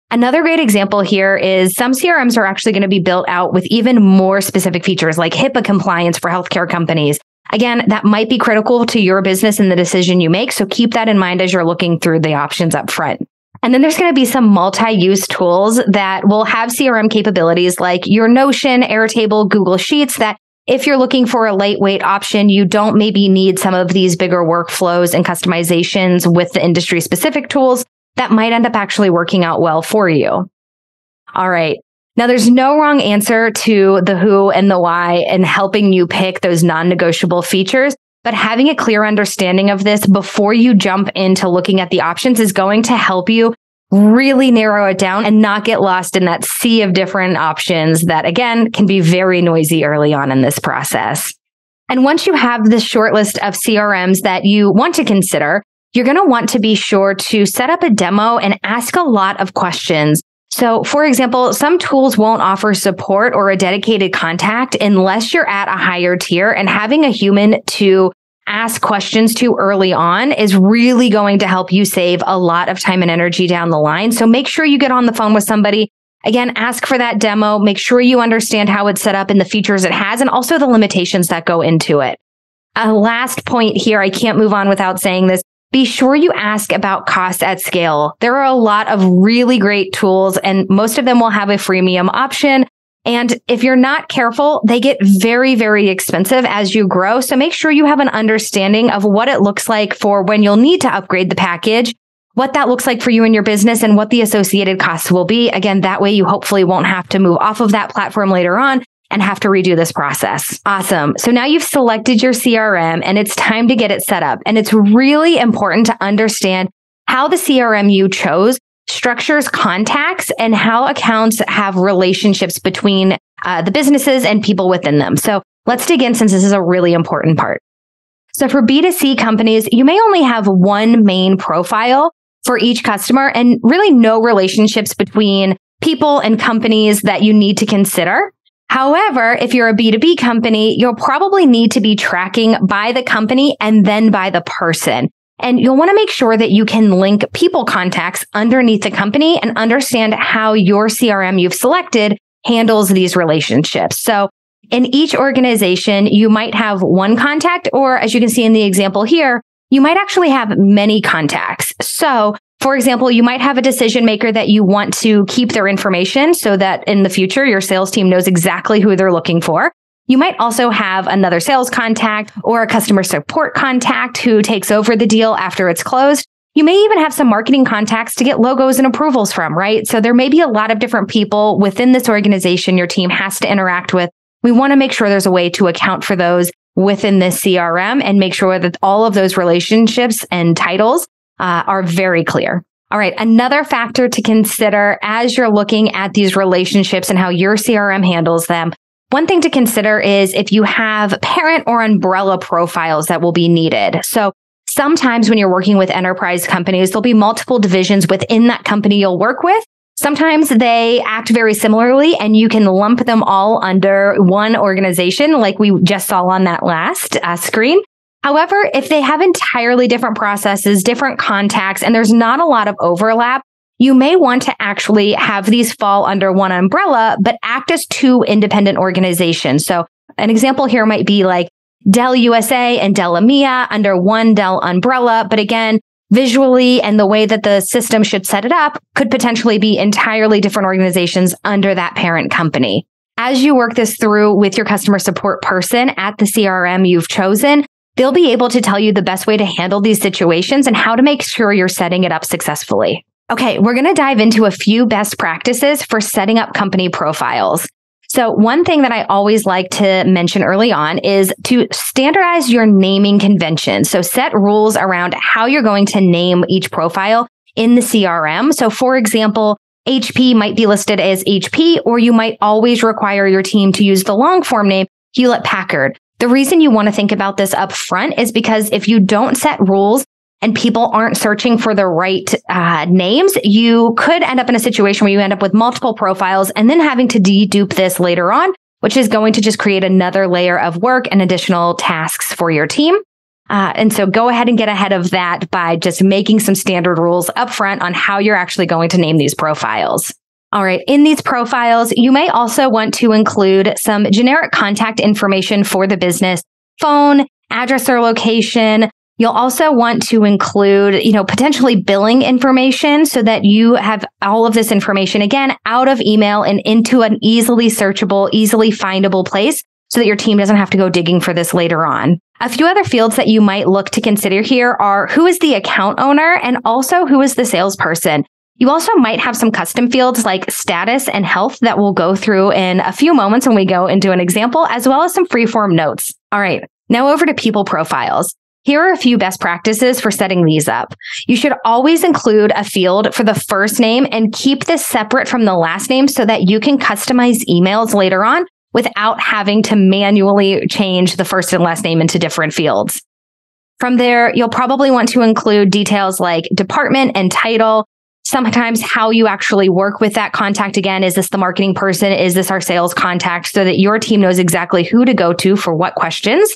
Another great example here is some CRMs are actually going to be built out with even more specific features like HIPAA compliance for healthcare companies. Again, that might be critical to your business and the decision you make. So keep that in mind as you're looking through the options up front. And then there's going to be some multi-use tools that will have CRM capabilities like your Notion, Airtable, Google Sheets that if you're looking for a lightweight option, you don't maybe need some of these bigger workflows and customizations with the industry specific tools that might end up actually working out well for you. All right. Now, there's no wrong answer to the who and the why and helping you pick those non negotiable features. But having a clear understanding of this before you jump into looking at the options is going to help you really narrow it down and not get lost in that sea of different options that again can be very noisy early on in this process. And once you have the short list of CRMs that you want to consider, you're going to want to be sure to set up a demo and ask a lot of questions. So, for example, some tools won't offer support or a dedicated contact unless you're at a higher tier and having a human to ask questions to early on is really going to help you save a lot of time and energy down the line. So make sure you get on the phone with somebody. Again, ask for that demo. Make sure you understand how it's set up and the features it has and also the limitations that go into it. A last point here. I can't move on without saying this. Be sure you ask about cost at scale. There are a lot of really great tools and most of them will have a freemium option. And if you're not careful, they get very, very expensive as you grow. So make sure you have an understanding of what it looks like for when you'll need to upgrade the package, what that looks like for you and your business and what the associated costs will be. Again, that way you hopefully won't have to move off of that platform later on and have to redo this process. Awesome. So now you've selected your CRM and it's time to get it set up. And it's really important to understand how the CRM you chose structures contacts and how accounts have relationships between uh, the businesses and people within them. So let's dig in since this is a really important part. So for B2C companies, you may only have one main profile for each customer and really no relationships between people and companies that you need to consider. However, if you're a B2B company, you'll probably need to be tracking by the company and then by the person. And you'll want to make sure that you can link people contacts underneath the company and understand how your CRM you've selected handles these relationships. So in each organization, you might have one contact, or as you can see in the example here, you might actually have many contacts. So for example, you might have a decision maker that you want to keep their information so that in the future, your sales team knows exactly who they're looking for. You might also have another sales contact or a customer support contact who takes over the deal after it's closed. You may even have some marketing contacts to get logos and approvals from, right? So there may be a lot of different people within this organization your team has to interact with. We want to make sure there's a way to account for those within this CRM and make sure that all of those relationships and titles uh, are very clear. All right. Another factor to consider as you're looking at these relationships and how your CRM handles them. One thing to consider is if you have parent or umbrella profiles that will be needed. So sometimes when you're working with enterprise companies, there'll be multiple divisions within that company you'll work with. Sometimes they act very similarly and you can lump them all under one organization, like we just saw on that last uh, screen. However, if they have entirely different processes, different contacts, and there's not a lot of overlap, you may want to actually have these fall under one umbrella, but act as two independent organizations. So an example here might be like Dell USA and Dell EMEA under one Dell umbrella. But again, visually and the way that the system should set it up could potentially be entirely different organizations under that parent company. As you work this through with your customer support person at the CRM you've chosen, They'll be able to tell you the best way to handle these situations and how to make sure you're setting it up successfully. Okay, we're going to dive into a few best practices for setting up company profiles. So, one thing that I always like to mention early on is to standardize your naming convention. So, set rules around how you're going to name each profile in the CRM. So, for example, HP might be listed as HP, or you might always require your team to use the long form name Hewlett Packard. The reason you want to think about this up front is because if you don't set rules and people aren't searching for the right uh, names, you could end up in a situation where you end up with multiple profiles and then having to dedupe this later on, which is going to just create another layer of work and additional tasks for your team. Uh, and so go ahead and get ahead of that by just making some standard rules upfront on how you're actually going to name these profiles. All right. In these profiles, you may also want to include some generic contact information for the business, phone, address or location. You'll also want to include, you know, potentially billing information so that you have all of this information again out of email and into an easily searchable, easily findable place so that your team doesn't have to go digging for this later on. A few other fields that you might look to consider here are who is the account owner and also who is the salesperson. You also might have some custom fields like status and health that we'll go through in a few moments when we go into an example, as well as some freeform notes. All right. Now over to people profiles. Here are a few best practices for setting these up. You should always include a field for the first name and keep this separate from the last name so that you can customize emails later on without having to manually change the first and last name into different fields. From there, you'll probably want to include details like department and title, sometimes how you actually work with that contact again. Is this the marketing person? Is this our sales contact so that your team knows exactly who to go to for what questions?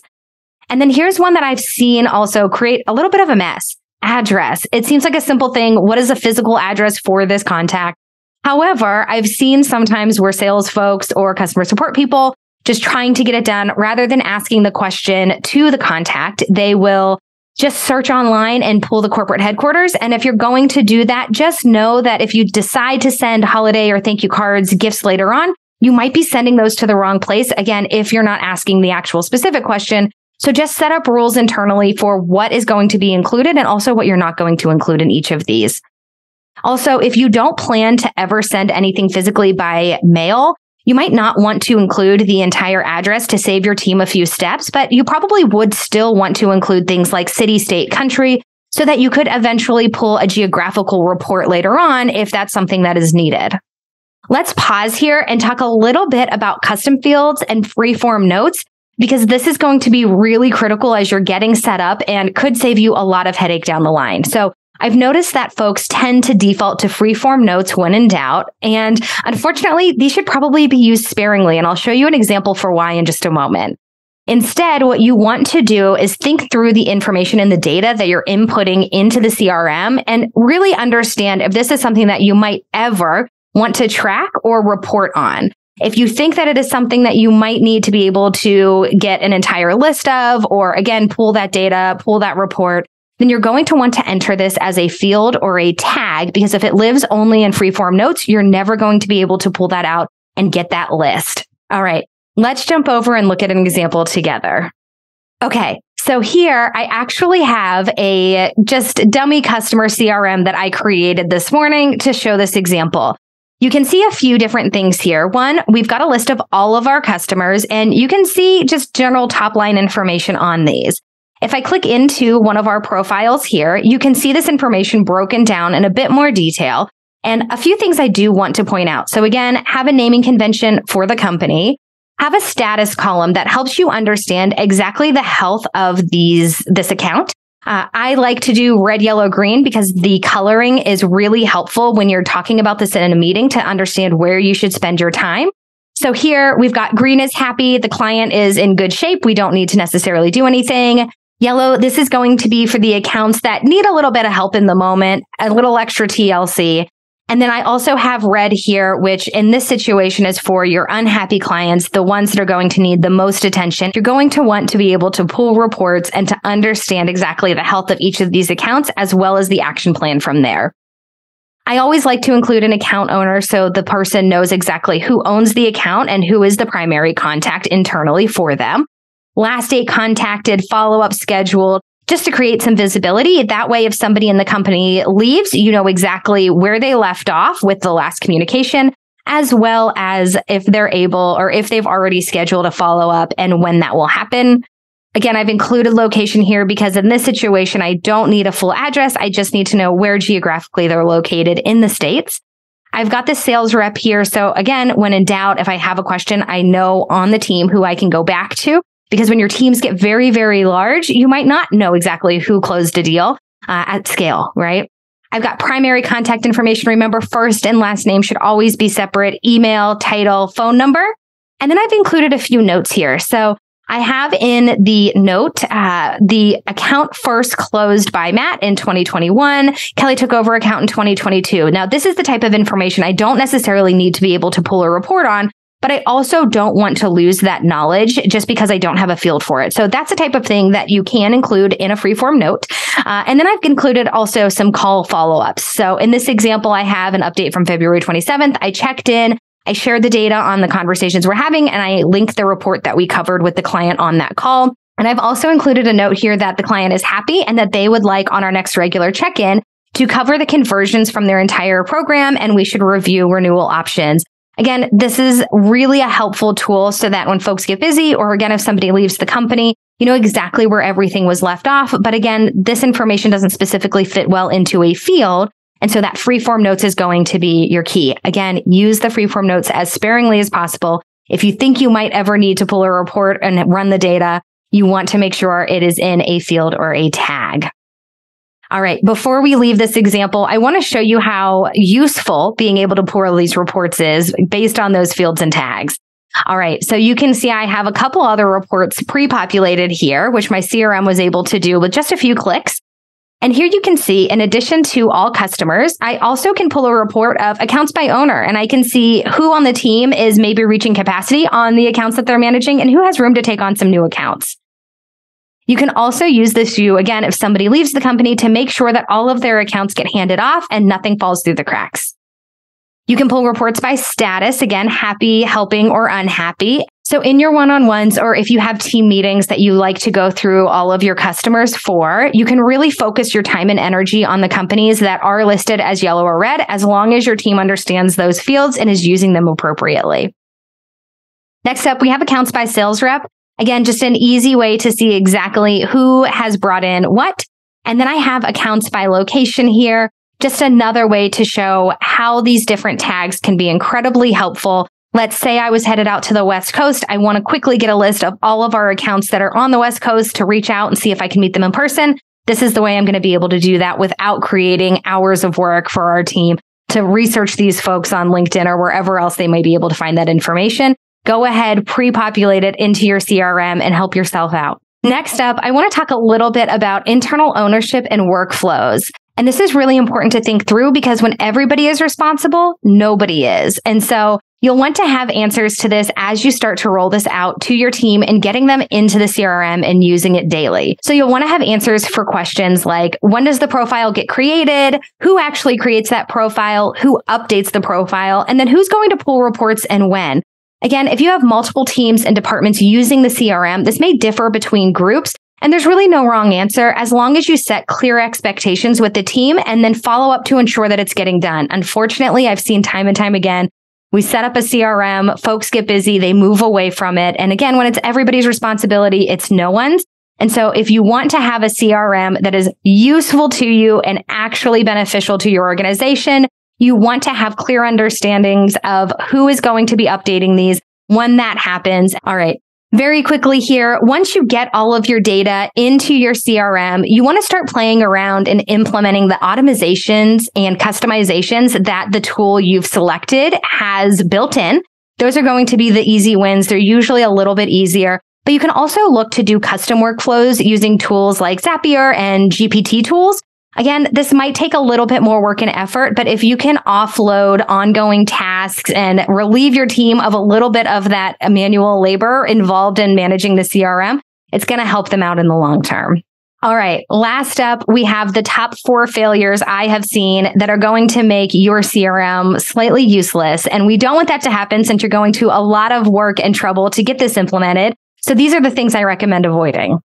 And then here's one that I've seen also create a little bit of a mess address. It seems like a simple thing. What is a physical address for this contact? However, I've seen sometimes where sales folks or customer support people just trying to get it done rather than asking the question to the contact, they will just search online and pull the corporate headquarters. And if you're going to do that, just know that if you decide to send holiday or thank you cards, gifts later on, you might be sending those to the wrong place. Again, if you're not asking the actual specific question. So just set up rules internally for what is going to be included and also what you're not going to include in each of these. Also, if you don't plan to ever send anything physically by mail, you might not want to include the entire address to save your team a few steps, but you probably would still want to include things like city, state, country, so that you could eventually pull a geographical report later on if that's something that is needed. Let's pause here and talk a little bit about custom fields and freeform notes because this is going to be really critical as you're getting set up and could save you a lot of headache down the line. So I've noticed that folks tend to default to freeform notes when in doubt. And unfortunately, these should probably be used sparingly. And I'll show you an example for why in just a moment. Instead, what you want to do is think through the information and the data that you're inputting into the CRM and really understand if this is something that you might ever want to track or report on. If you think that it is something that you might need to be able to get an entire list of, or again, pull that data, pull that report, then you're going to want to enter this as a field or a tag because if it lives only in freeform notes, you're never going to be able to pull that out and get that list. All right, let's jump over and look at an example together. Okay, so here I actually have a just dummy customer CRM that I created this morning to show this example. You can see a few different things here. One, we've got a list of all of our customers and you can see just general top line information on these. If I click into one of our profiles here, you can see this information broken down in a bit more detail. And a few things I do want to point out. So again, have a naming convention for the company. Have a status column that helps you understand exactly the health of these, this account. Uh, I like to do red, yellow, green because the coloring is really helpful when you're talking about this in a meeting to understand where you should spend your time. So here we've got green is happy. The client is in good shape. We don't need to necessarily do anything. Yellow, this is going to be for the accounts that need a little bit of help in the moment, a little extra TLC. And then I also have red here, which in this situation is for your unhappy clients, the ones that are going to need the most attention. You're going to want to be able to pull reports and to understand exactly the health of each of these accounts, as well as the action plan from there. I always like to include an account owner so the person knows exactly who owns the account and who is the primary contact internally for them. Last date contacted, follow up scheduled, just to create some visibility. That way, if somebody in the company leaves, you know exactly where they left off with the last communication, as well as if they're able or if they've already scheduled a follow up and when that will happen. Again, I've included location here because in this situation, I don't need a full address. I just need to know where geographically they're located in the States. I've got the sales rep here. So again, when in doubt, if I have a question, I know on the team who I can go back to because when your teams get very, very large, you might not know exactly who closed a deal uh, at scale, right? I've got primary contact information. Remember, first and last name should always be separate email, title, phone number. And then I've included a few notes here. So I have in the note uh, the account first closed by Matt in 2021. Kelly took over account in 2022. Now, this is the type of information I don't necessarily need to be able to pull a report on, but I also don't want to lose that knowledge just because I don't have a field for it. So that's the type of thing that you can include in a freeform note. Uh, and then I've included also some call follow ups. So in this example, I have an update from February 27th. I checked in. I shared the data on the conversations we're having and I linked the report that we covered with the client on that call. And I've also included a note here that the client is happy and that they would like on our next regular check in to cover the conversions from their entire program and we should review renewal options. Again, this is really a helpful tool so that when folks get busy or again, if somebody leaves the company, you know exactly where everything was left off. But again, this information doesn't specifically fit well into a field. And so that freeform notes is going to be your key. Again, use the freeform notes as sparingly as possible. If you think you might ever need to pull a report and run the data, you want to make sure it is in a field or a tag. All right. Before we leave this example, I want to show you how useful being able to pull these reports is based on those fields and tags. All right. So you can see I have a couple other reports pre-populated here, which my CRM was able to do with just a few clicks. And here you can see, in addition to all customers, I also can pull a report of accounts by owner and I can see who on the team is maybe reaching capacity on the accounts that they're managing and who has room to take on some new accounts. You can also use this view again if somebody leaves the company to make sure that all of their accounts get handed off and nothing falls through the cracks. You can pull reports by status, again, happy, helping, or unhappy. So in your one-on-ones, or if you have team meetings that you like to go through all of your customers for, you can really focus your time and energy on the companies that are listed as yellow or red, as long as your team understands those fields and is using them appropriately. Next up, we have accounts by sales rep. Again, just an easy way to see exactly who has brought in what. And then I have accounts by location here. Just another way to show how these different tags can be incredibly helpful Let's say I was headed out to the West Coast. I want to quickly get a list of all of our accounts that are on the West Coast to reach out and see if I can meet them in person. This is the way I'm going to be able to do that without creating hours of work for our team to research these folks on LinkedIn or wherever else they might be able to find that information. Go ahead, pre populate it into your CRM and help yourself out. Next up, I want to talk a little bit about internal ownership and workflows. And this is really important to think through because when everybody is responsible, nobody is. And so You'll want to have answers to this as you start to roll this out to your team and getting them into the CRM and using it daily. So you'll want to have answers for questions like when does the profile get created? Who actually creates that profile? Who updates the profile? And then who's going to pull reports and when? Again, if you have multiple teams and departments using the CRM, this may differ between groups. And there's really no wrong answer as long as you set clear expectations with the team and then follow up to ensure that it's getting done. Unfortunately, I've seen time and time again we set up a CRM, folks get busy, they move away from it. And again, when it's everybody's responsibility, it's no one's. And so if you want to have a CRM that is useful to you and actually beneficial to your organization, you want to have clear understandings of who is going to be updating these when that happens. All right. Very quickly here, once you get all of your data into your CRM, you want to start playing around and implementing the automatizations and customizations that the tool you've selected has built in. Those are going to be the easy wins. They're usually a little bit easier, but you can also look to do custom workflows using tools like Zapier and GPT tools. Again, this might take a little bit more work and effort, but if you can offload ongoing tasks and relieve your team of a little bit of that manual labor involved in managing the CRM, it's going to help them out in the long term. All right. Last up, we have the top four failures I have seen that are going to make your CRM slightly useless. And we don't want that to happen since you're going to a lot of work and trouble to get this implemented. So these are the things I recommend avoiding.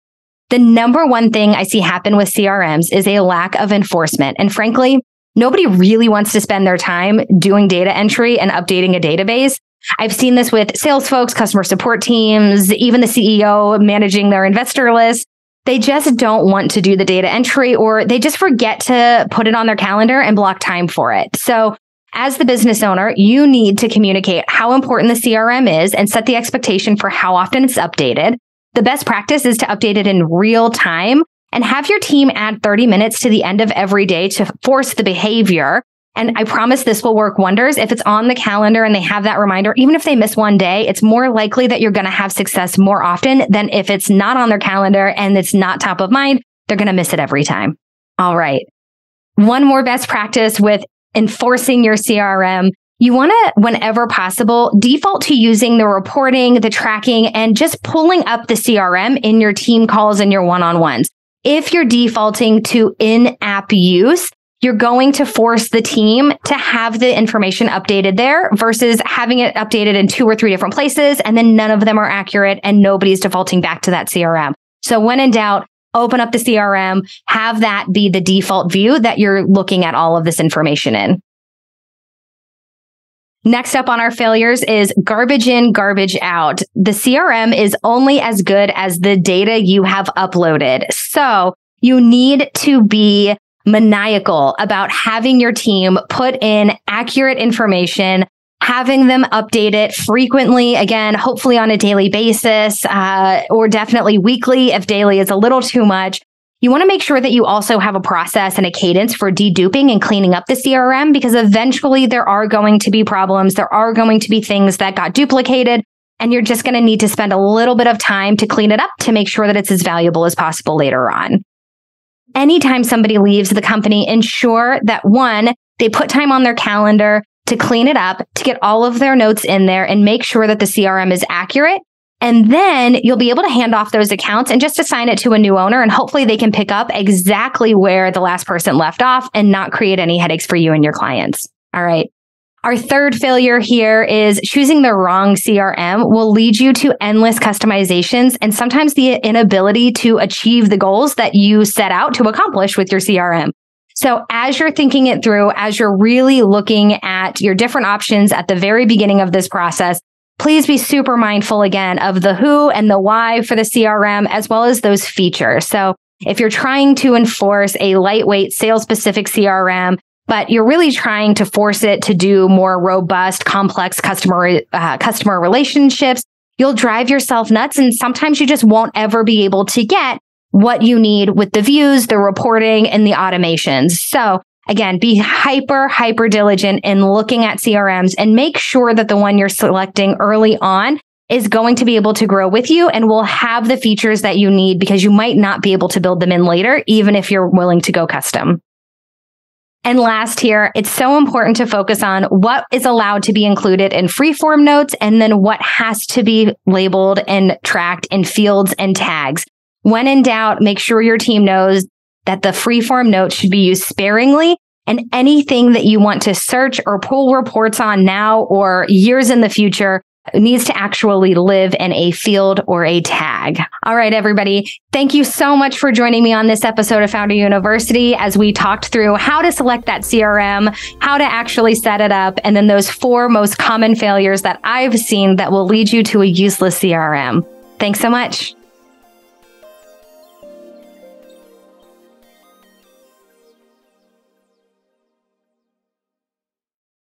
The number one thing I see happen with CRMs is a lack of enforcement. And frankly, nobody really wants to spend their time doing data entry and updating a database. I've seen this with sales folks, customer support teams, even the CEO managing their investor list. They just don't want to do the data entry or they just forget to put it on their calendar and block time for it. So as the business owner, you need to communicate how important the CRM is and set the expectation for how often it's updated. The best practice is to update it in real time and have your team add 30 minutes to the end of every day to force the behavior. And I promise this will work wonders. If it's on the calendar and they have that reminder, even if they miss one day, it's more likely that you're going to have success more often than if it's not on their calendar and it's not top of mind. They're going to miss it every time. All right. One more best practice with enforcing your CRM you want to, whenever possible, default to using the reporting, the tracking, and just pulling up the CRM in your team calls and your one on ones. If you're defaulting to in app use, you're going to force the team to have the information updated there versus having it updated in two or three different places. And then none of them are accurate and nobody's defaulting back to that CRM. So when in doubt, open up the CRM, have that be the default view that you're looking at all of this information in. Next up on our failures is garbage in, garbage out. The CRM is only as good as the data you have uploaded. So you need to be maniacal about having your team put in accurate information, having them update it frequently, again, hopefully on a daily basis, uh, or definitely weekly if daily is a little too much. You want to make sure that you also have a process and a cadence for deduping and cleaning up the CRM because eventually there are going to be problems. There are going to be things that got duplicated and you're just going to need to spend a little bit of time to clean it up to make sure that it's as valuable as possible later on. Anytime somebody leaves the company, ensure that one, they put time on their calendar to clean it up, to get all of their notes in there and make sure that the CRM is accurate and then you'll be able to hand off those accounts and just assign it to a new owner. And hopefully they can pick up exactly where the last person left off and not create any headaches for you and your clients. All right. Our third failure here is choosing the wrong CRM will lead you to endless customizations and sometimes the inability to achieve the goals that you set out to accomplish with your CRM. So as you're thinking it through, as you're really looking at your different options at the very beginning of this process, please be super mindful again of the who and the why for the CRM, as well as those features. So if you're trying to enforce a lightweight sales specific CRM, but you're really trying to force it to do more robust, complex customer, uh, customer relationships, you'll drive yourself nuts. And sometimes you just won't ever be able to get what you need with the views, the reporting and the automations. So Again, be hyper, hyper diligent in looking at CRMs and make sure that the one you're selecting early on is going to be able to grow with you and will have the features that you need because you might not be able to build them in later, even if you're willing to go custom. And last here, it's so important to focus on what is allowed to be included in freeform notes and then what has to be labeled and tracked in fields and tags. When in doubt, make sure your team knows that the freeform notes should be used sparingly and anything that you want to search or pull reports on now or years in the future needs to actually live in a field or a tag. All right, everybody. Thank you so much for joining me on this episode of Founder University as we talked through how to select that CRM, how to actually set it up, and then those four most common failures that I've seen that will lead you to a useless CRM. Thanks so much.